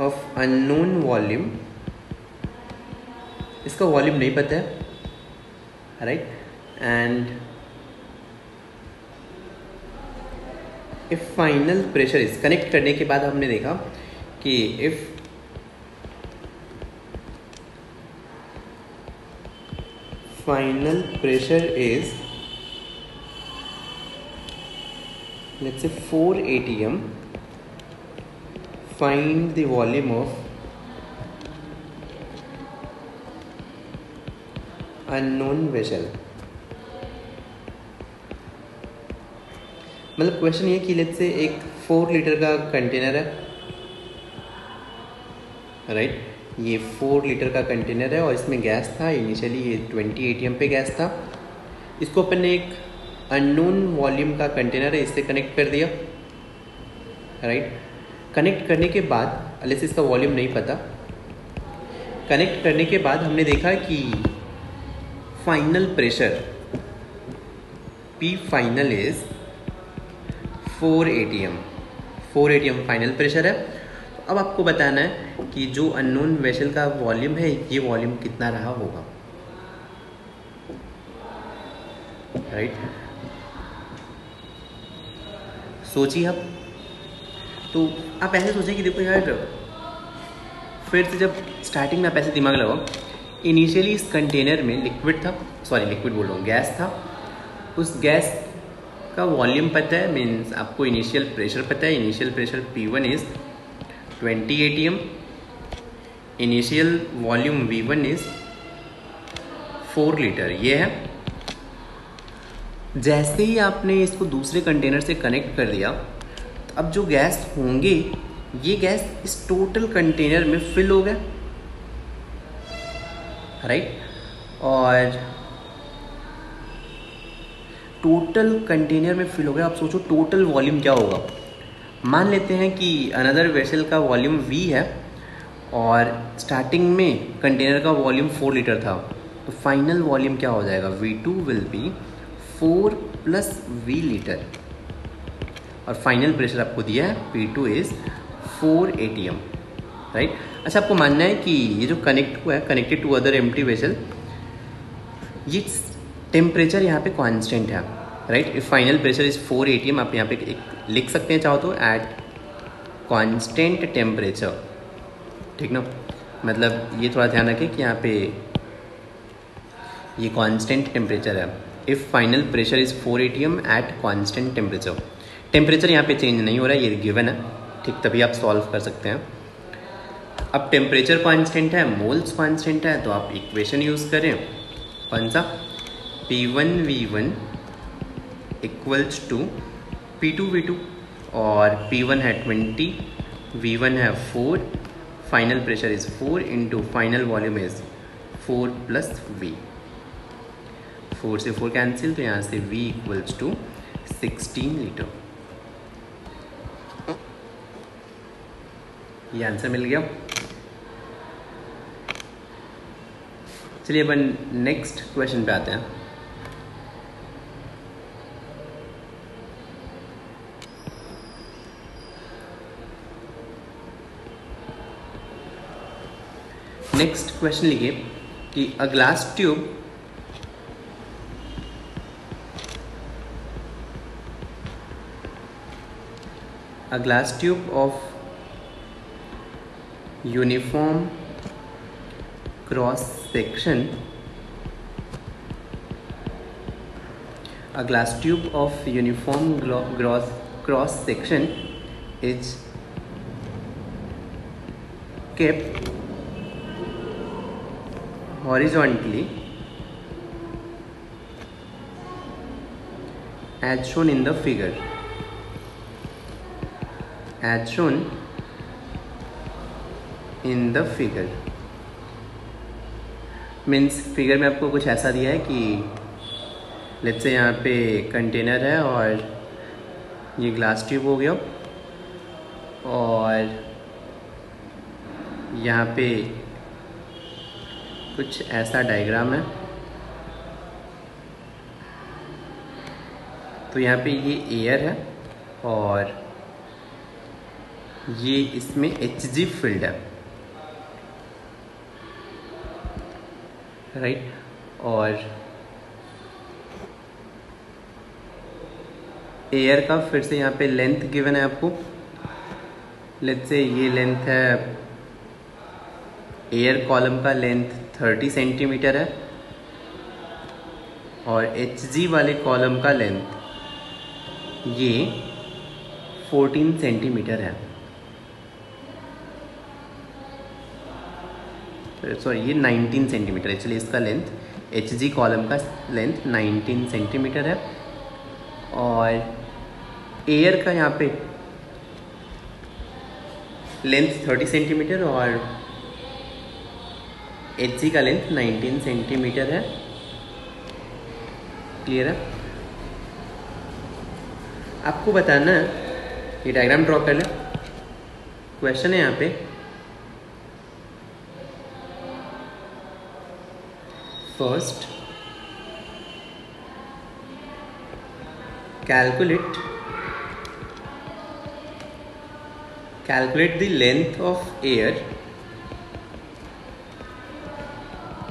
of unknown volume इसका volume नहीं पता है। Right and if final pressure is connect करने के बाद हमने देखा कि if final pressure is let's say 4 atm find the volume of unknown vessel मतलब क्वेश्चन ये कि लेट से एक फोर लीटर का कंटेनर है राइट right? ये फोर लीटर का कंटेनर है और इसमें गैस था। इनिशियली ये ट्वेंटी एटीएम पे गैस था। इसको अपन ने एक अननोन वॉल्यूम का कंटेनर है, इससे कनेक्ट कर दिया। राइट कनेक्ट करने के बाद अले से इसका वॉल्यूम नहीं पता कनेक्ट करने के बाद हमने देखा कि final pressure P final is four A T M four A T M final pressure है। अब आपको बताना है कि जो अननोन वेसल का वॉल्यूम है, ये वॉल्यूम कितना रहा होगा? राइट सोचिए आप। तो आप ऐसे सोचें कि देखो यार, फिर से जब स्टार्टिंग में आप ऐसे दिमाग लगाओ इनिशियली इस कंटेनर में लिक्विड था सॉरी लिक्विड बोल रहा हूँ गैस था। उस गैस का वॉल्यूम पता है मीन्स आपको इनिशियल प्रेशर पता है initial pressure P one is 20 atm initial volume V1 is four litre, ये है। जैसे ही आपने इसको दूसरे कंटेनर से कनेक्ट कर दिया तो अब जो गैस होंगे, ये गैस इस टोटल कंटेनर में फिल हो गया। राइट और टोटल कंटेनर में फिल हो गया। आप सोचो टोटल वॉल्यूम क्या होगा। मान लेते हैं कि अनदर वेसल का वॉल्यूम वी है। और स्टार्टिंग में कंटेनर का वॉल्यूम फोर लीटर था। तो फाइनल वॉल्यूम क्या हो जाएगा? V two will be four plus V litre और फाइनल प्रेशर आपको दिया है P two is four A T M right अच्छा आपको मानना है कि ये जो कनेक्ट हुआ है connected to other empty vessel ये टेम्परेचर यहाँ पे कांस्टेंट है right final pressure is four A T M आप यहाँ पे एक लिख सकते हैं चाहो तो एट कॉन्स्टेंट टेम्परेचर ठीक ना? मतलब ये थोड़ा ध्यान रखें कि यहाँ पे ये कांस्टेंट टेम्परेचर है। If final pressure is four A T M at constant temperature temperature यहाँ पे चेंज नहीं हो रहा है, ये गिवन है। ठीक, तभी आप सॉल्व कर सकते हैं। अब टेम्परेचर कांस्टेंट है मोल्स कांस्टेंट है तो आप इक्वेशन यूज़ करें। कौन सा? P one V one equals to P two V two और पी वन है ट्वेंटी वी वन है four final pressure is four into final volume is four plus V four से फोर कैंसिल तो यहाँ से v equals to sixteen litre ये answer मिल गया। चलिए अपन नेक्स्ट क्वेश्चन पे आते हैं। नेक्स्ट क्वेश्चन लिखिए कि a glass tube a glass tube of uniform cross section a glass tube of uniform gross cross section is kept horizontally as shown in the figure as shown in the figure means figure में आपको कुछ ऐसा दिया है कि let's say यहाँ पे container है और ये ग्लास ट्यूब हो गया और यहाँ पे कुछ ऐसा डायग्राम है। तो यहाँ पे ये एयर है और ये इसमें एच जी फ़ील्ड है। राइट और एयर का फिर से यहाँ पे लेंथ गिवन है आपको। लेट्स से ये लेंथ है एयर कॉलम का लेंथ थर्टी सेंटीमीटर है और एच जी वाले कॉलम का लेंथ ये फोर्टीन सेंटीमीटर है। सॉरी ये नाइनटीन सेंटीमीटर चलिए इसका लेंथ एच जी कॉलम का लेंथ नाइनटीन सेंटीमीटर है। और एयर का यहाँ पे लेंथ थर्टी सेंटीमीटर और एचसी का लेंथ 19 सेंटीमीटर है। क्लियर है? आपको बताना है, ये डायग्राम ड्रॉ कर ले। क्वेश्चन है यहाँ पे। First calculate calculate the length of air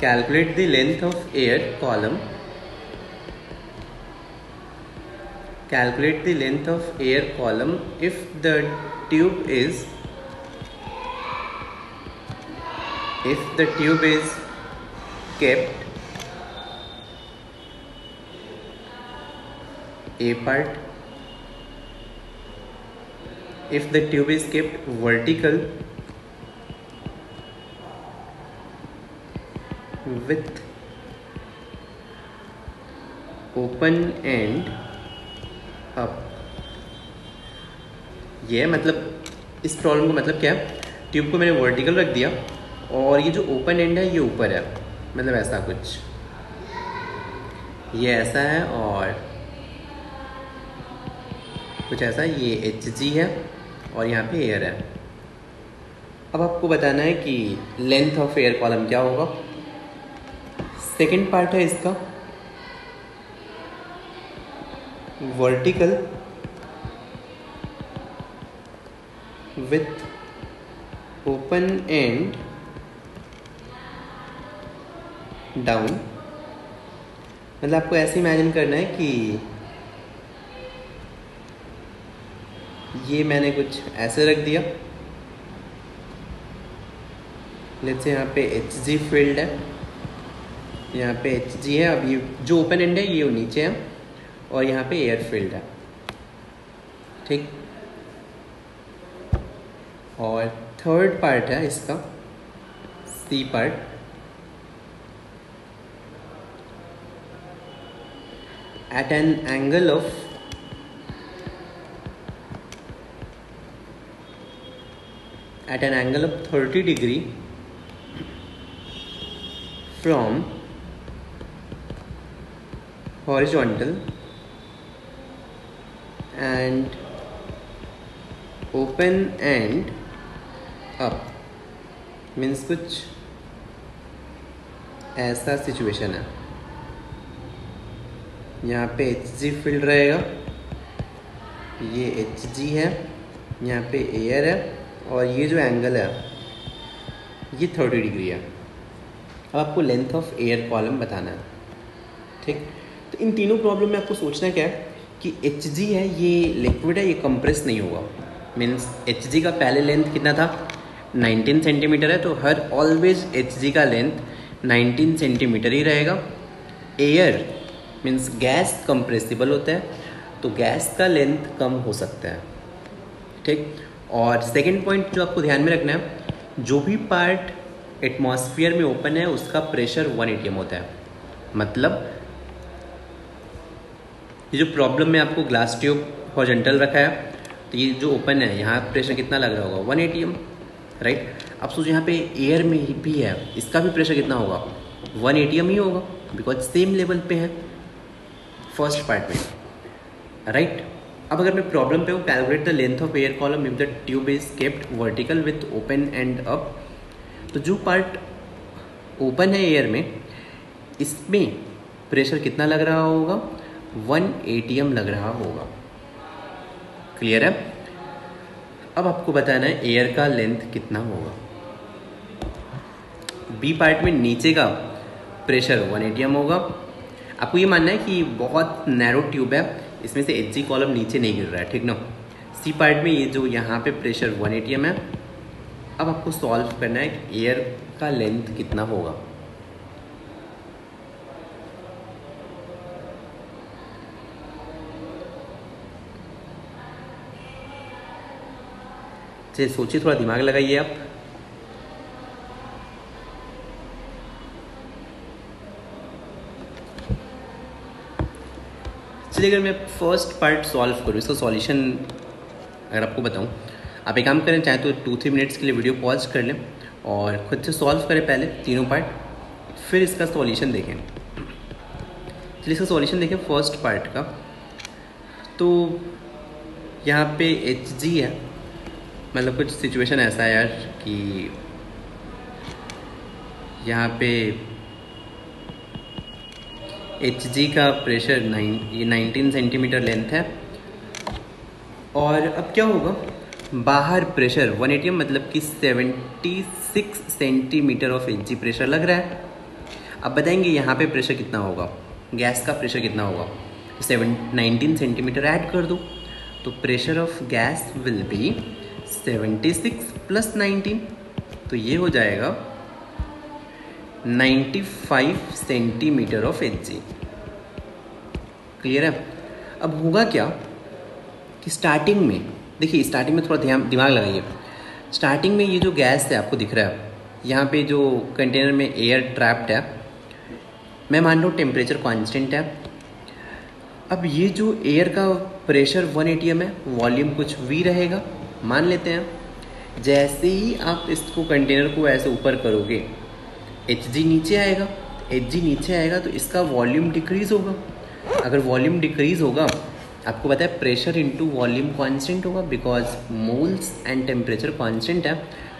calculate the length of air column. Calculate the length of air column if the tube is if the tube is kept a part if the tube is kept vertical with open end up. ये मतलब इस problem का मतलब क्या है? Tube को मैंने vertical रख दिया और ये जो ओपन एंड है, ये ऊपर है। मतलब ऐसा कुछ। ये ऐसा है और कुछ ऐसा ये एच जी है और यहाँ पे एयर है। अब आपको बताना है कि लेंथ ऑफ़ एयर कॉलम क्या होगा? सेकेंड पार्ट है इसका। Vertical with open end down. मतलब आपको ऐसे इमेजिन करना है कि ये मैंने कुछ ऐसे रख दिया। लेट्स यहाँ पे एच जी फ़ील्ड है। यहाँ पे एच जी है, अब ये जो ओपन एंड है, ये नीचे है, और यहाँ पे एयर फ़ील्ड है। ठीक? और थर्ड पार्ट है इसका C part at an angle of at an angle of 30 degree from horizontal and open end up means कुछ ऐसा सिचुएशन है। यहाँ पे एच जी फ़ील्ड रहेगा। ये एच जी है। यहाँ पे एयर है। और ये जो एंगल है, ये थर्टी डिग्री है। अब आपको लेंथ ऑफ़ एयर कॉलम बताना है। ठीक? तो इन तीनों प्रॉब्लम में आपको सोचना क्या है कि एच जी है, ये लिक्विड है, ये कंप्रेस नहीं होगा। मीन्स एच का पहले लेंथ कितना था? 19 सेंटीमीटर है तो हर ऑलवेज एच जी का लेंथ 19 सेंटीमीटर ही रहेगा। एयर मीन्स गैस कंप्रेसिबल होता है तो गैस का लेंथ कम हो सकता है। ठीक? और सेकेंड पॉइंट जो आपको ध्यान में रखना है, जो भी पार्ट एटमॉस्फेयर में ओपन है, उसका प्रेशर वन एटीएम होता है। मतलब ये जो प्रॉब्लम में आपको ग्लास ट्यूब हॉर्जेंटल रखा है तो ये जो ओपन है, यहाँ प्रेशर कितना लग रहा होगा? वन एटीएम राइट अब सोचो यहाँ पे एयर में भी है, इसका भी प्रेशर कितना होगा? वन एटीएम ही होगा बिकॉज़ सेम लेवल पे है फ़र्स्ट पार्ट में राइट अब अगर मैं प्रॉब्लम पे हूँ calculate the length of air column if the tube is kept vertical with open end up तो जो पार्ट ओपन है एयर में, इसमें प्रेशर कितना लग रहा होगा? वन एटीएम लग रहा होगा। क्लियर है? अब आपको बताना है एयर का लेंथ कितना होगा। बी पार्ट में नीचे का प्रेशर वन एटीएम होगा। आपको ये मानना है कि बहुत नैरो ट्यूब है, इसमें से एच जी कॉलम नीचे नहीं गिर रहा है, ठीक ना? सी पार्ट में ये जो यहाँ पे प्रेशर वन एटीएम है, अब आपको सॉल्व करना है एयर का लेंथ कितना होगा। चलिए सोचिए, थोड़ा दिमाग लगाइए आप। चलिए, अगर मैं फ़र्स्ट पार्ट सॉल्व करूँ, इसका सॉल्यूशन अगर आपको बताऊँ, आप एक काम करें, चाहे तो टू थ्री मिनट्स के लिए वीडियो पॉज कर लें और खुद से सॉल्व करें पहले तीनों पार्ट फिर इसका सॉल्यूशन देखें। चलिए, इसका सॉल्यूशन देखें फ़र्स्ट पार्ट का। तो यहाँ पे एच जी है। मतलब कुछ सिचुएशन ऐसा है यार कि यहाँ पे एच जी का प्रेशर नाइन ये नाइनटीन सेंटीमीटर लेंथ है। और अब क्या होगा? बाहर प्रेशर वन एटी मतलब कि seventy six centimetre of H G pressure लग रहा है। अब बताएँगे यहाँ पे प्रेशर कितना होगा। गैस का प्रेशर कितना होगा? सेवन नाइनटीन सेंटीमीटर ऐड कर दो। तो pressure of gas will be seventy six plus nineteen तो ये हो जाएगा ninety five centimetre of H clear है? अब होगा क्या कि स्टार्टिंग में, देखिए, स्टार्टिंग में थोड़ा ध्यान, दिमाग लगाइए। स्टार्टिंग में ये जो गैस है, आपको दिख रहा है, यहाँ पे जो कंटेनर में एयर ट्रैप्ड है, मैं मान हूँ टेम्परेचर कॉन्स्टेंट है। अब ये जो एयर का प्रेशर 1 एटीएम है वॉल्यूम कुछ वी रहेगा। मान लेते हैं। जैसे ही आप इसको कंटेनर को ऐसे ऊपर करोगे एच जी नीचे आएगा। एच जी नीचे आएगा तो इसका वॉल्यूम डिक्रीज होगा। अगर वॉल्यूम डिक्रीज होगा, आपको पता है प्रेशर इंटू वॉल्यूम कॉन्स्टेंट होगा because moles and temperature constant है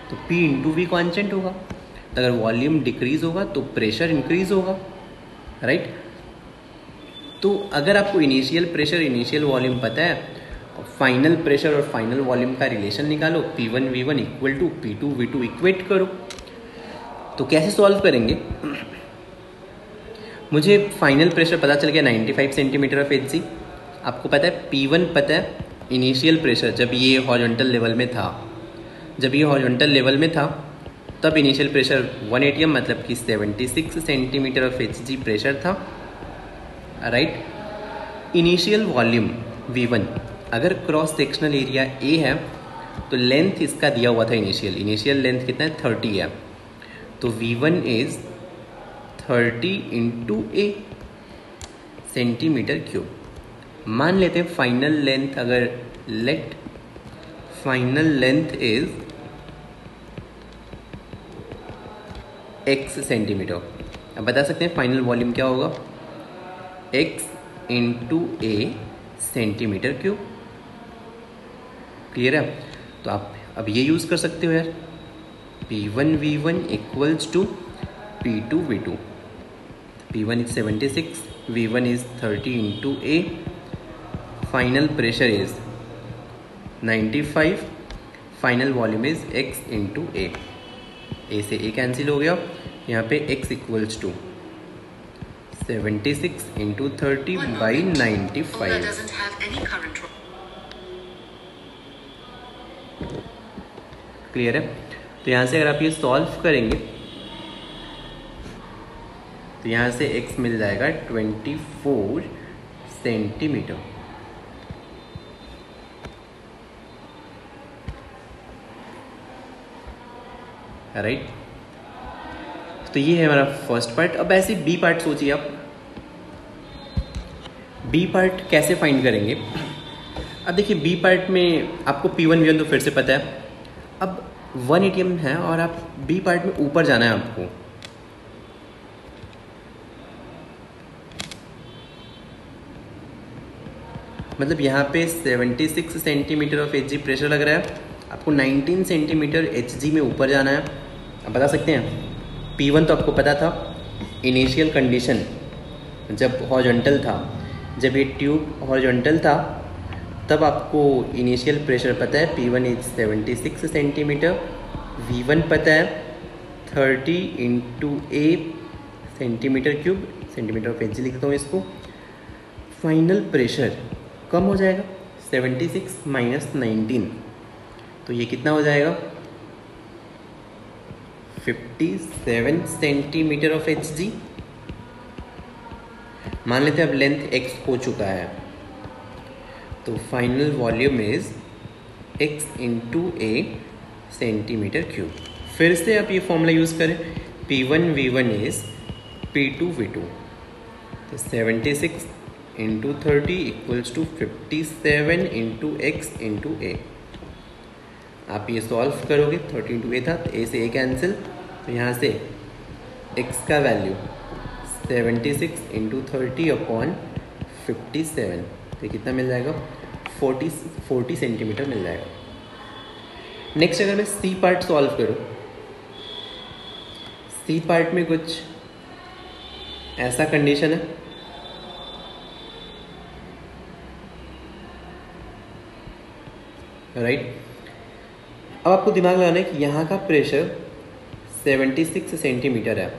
तो पी इंटू वी कॉन्स्टेंट होगा। तो अगर वॉल्यूम डिक्रीज होगा तो प्रेशर इंक्रीज होगा राइट तो अगर आपको इनिशियल प्रेशर इनिशियल वॉल्यूम पता है फाइनल प्रेशर और फाइनल वॉल्यूम का रिलेशन निकालो। P one V one equal to P two V two equate करो। तो कैसे सॉल्व करेंगे? मुझे फाइनल प्रेशर पता चल गया 95 सेंटीमीटर ऑफ़ एचजी आपको पता है पी वन पता है इनिशियल प्रेशर जब ये हॉर्जेंटल लेवल में था। जब ये हॉर्जेंटल लेवल में था, तब इनिशियल प्रेशर 1 एटीएम मतलब कि 76 centimetre of H G pressure था। राइट इनिशियल वॉल्यूम V1 अगर क्रॉस सेक्शनल एरिया ए है तो लेंथ इसका दिया हुआ था इनिशियल इनिशियल लेंथ कितना है? थर्टी है. तो V one is thirty into A centimetre cube मान लेते हैं फाइनल लेंथ अगर let final length is X centimetre अब बता सकते हैं फाइनल वॉल्यूम क्या होगा? X into A centimetre cube clear है। तो आप अब ये यूज़ कर सकते हो यार। P one V one equals to P two V two P one is seventy six V one is thirty into A final pressure is ninety five final volume is X into A A से A cancel हो गया। यहाँ पे X equals to seventy six into thirty by ninety five clear है। तो यहाँ से अगर आप ये सॉल्व करेंगे तो यहाँ से x मिल जाएगा twenty four centimetre right right. तो ये है हमारा फ़र्स्ट पार्ट अब ऐसे बी पार्ट सोचिए आप। बी पार्ट कैसे फाइंड करेंगे? अब देखिए बी पार्ट में आपको पी वन वी वन तो फिर से पता है। वन एटीएम है और आप बी पार्ट में ऊपर जाना है आपको। मतलब यहाँ पे 76 सेंटीमीटर ऑफ़ एच प्रेशर लग रहा है। आपको 19 सेंटीमीटर एच में ऊपर जाना है। आप बता सकते हैं? P1 तो आपको पता था। इनिशियल कंडीशन जब हॉर्जेंटल था। जब ये ट्यूब हॉर्जेंटल था तब आपको इनिशियल प्रेशर पता है P one is seventy six centimetre V one पता है thirty into A centimetre cube centimetre of H लिखता हूँ इसको। फाइनल प्रेशर कम हो जाएगा सेवेंटी सिक्स माइनस नाइनटीन तो ये कितना हो जाएगा? 57 सेंटीमीटर ऑफ़ एच मान लेते हैं अब लेंथ एक्स हो चुका है। तो final volume is x into A centimetre cube फिर से आप ये फॉर्मूला यूज़ करें. P one V one is P two V two तो seventy six into thirty equals to fifty seven into X into A आप ये solve करोगे thirty into A था तो ए से ए कैंसिल तो यहाँ से x का value seventy six into thirty upon fifty seven तो कितना मिल जाएगा? फोर्टी फोर्टी सेंटीमीटर मिल जाएगा। नेक्स्ट अगर मैं सी पार्ट सॉल्व करूँ सी पार्ट में कुछ ऐसा कंडीशन है। Right right? अब आपको दिमाग लगाना है कि यहाँ का प्रेशर 76 सेंटीमीटर है।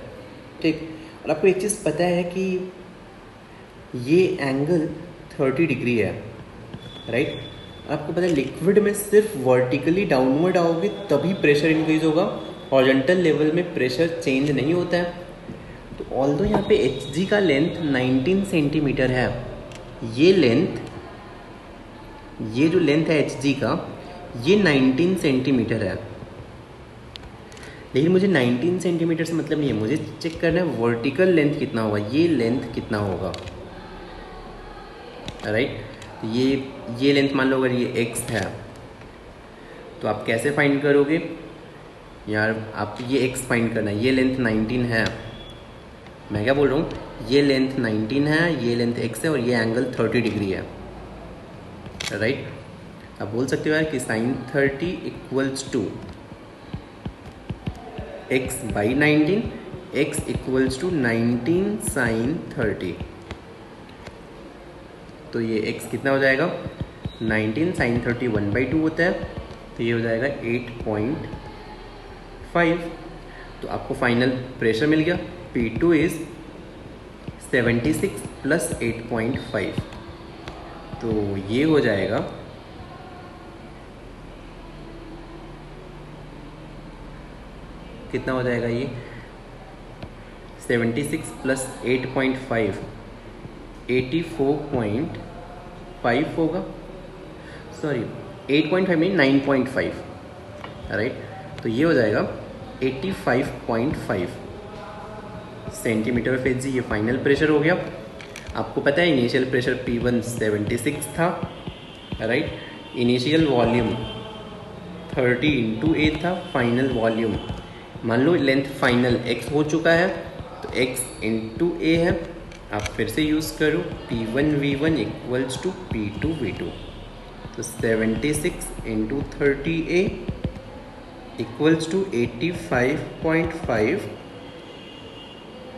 ठीक? और आपको एक चीज़ पता है कि ये एंगल 30 डिग्री है। राइट? आपको पता है लिक्विड में सिर्फ़ वर्टिकली डाउनवर्ड आओगे, तभी प्रेशर इंक्रीज होगा। हॉर्जेंटल लेवल में प्रेशर चेंज नहीं होता है। तो ऑल दो यहाँ पे एच का लेंथ 19 सेंटीमीटर है, ये लेंथ ये जो लेंथ है एच का, ये 19 सेंटीमीटर है। लेकिन मुझे 19 सेंटीमीटर से मतलब नहीं है, मुझे चेक करना है वर्टिकल लेंथ कितना होगा, ये लेंथ कितना होगा। Right right? ये ये लेंथ मान लो अगर ये एक्स है तो आप कैसे फाइंड करोगे? यार, आप ये एक्स फाइंड करना है। ये लेंथ 19 है। मैं क्या बोल रहा हूँ? ये लेंथ 19 है, ये लेंथ एक्स है और ये एंगल 30 डिग्री है। Right right? आप बोल सकते हो यार कि sine thirty equals to X by nineteen X equals to nineteen sine thirty तो ये x कितना हो जाएगा? 19 sine thirty one by two होता है तो ये हो जाएगा 8.5 तो आपको फाइनल प्रेशर मिल गया। पी टू इज़ 76 प्लस 8.5 तो ये हो जाएगा कितना हो जाएगा ये? 76 प्लस 8.5 84.5 होगा। सॉरी 8.5 नहीं 9.5 राइट तो ये हो जाएगा 85.5 सेंटीमीटर ऑफ़ एच ये फाइनल प्रेशर हो गया। आपको पता है इनिशियल प्रेशर P1 76 था right initial volume 30 into A था फाइनल वॉल्यूम मान लो लेंथ फाइनल x हो चुका है तो x इंटू ए है। आप फिर से यूज़ करो P one V one equals to P two V two तो seventy six into thirty A equals to eighty five point five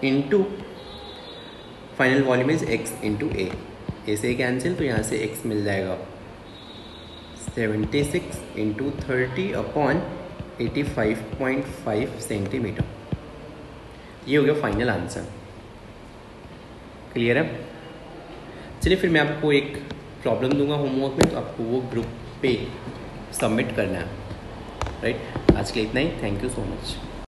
into final volume is X into A A से cancel तो यहाँ से X मिल जाएगा। Seventy six into thirty upon eighty five point five centimetre ये हो गया final answer clear है? चलिए फिर मैं आपको एक प्रॉब्लम दूँगा होमवर्क में तो आपको वो ग्रुप पे सबमिट करना है। राइट आज के लिए इतना ही. Thank you so much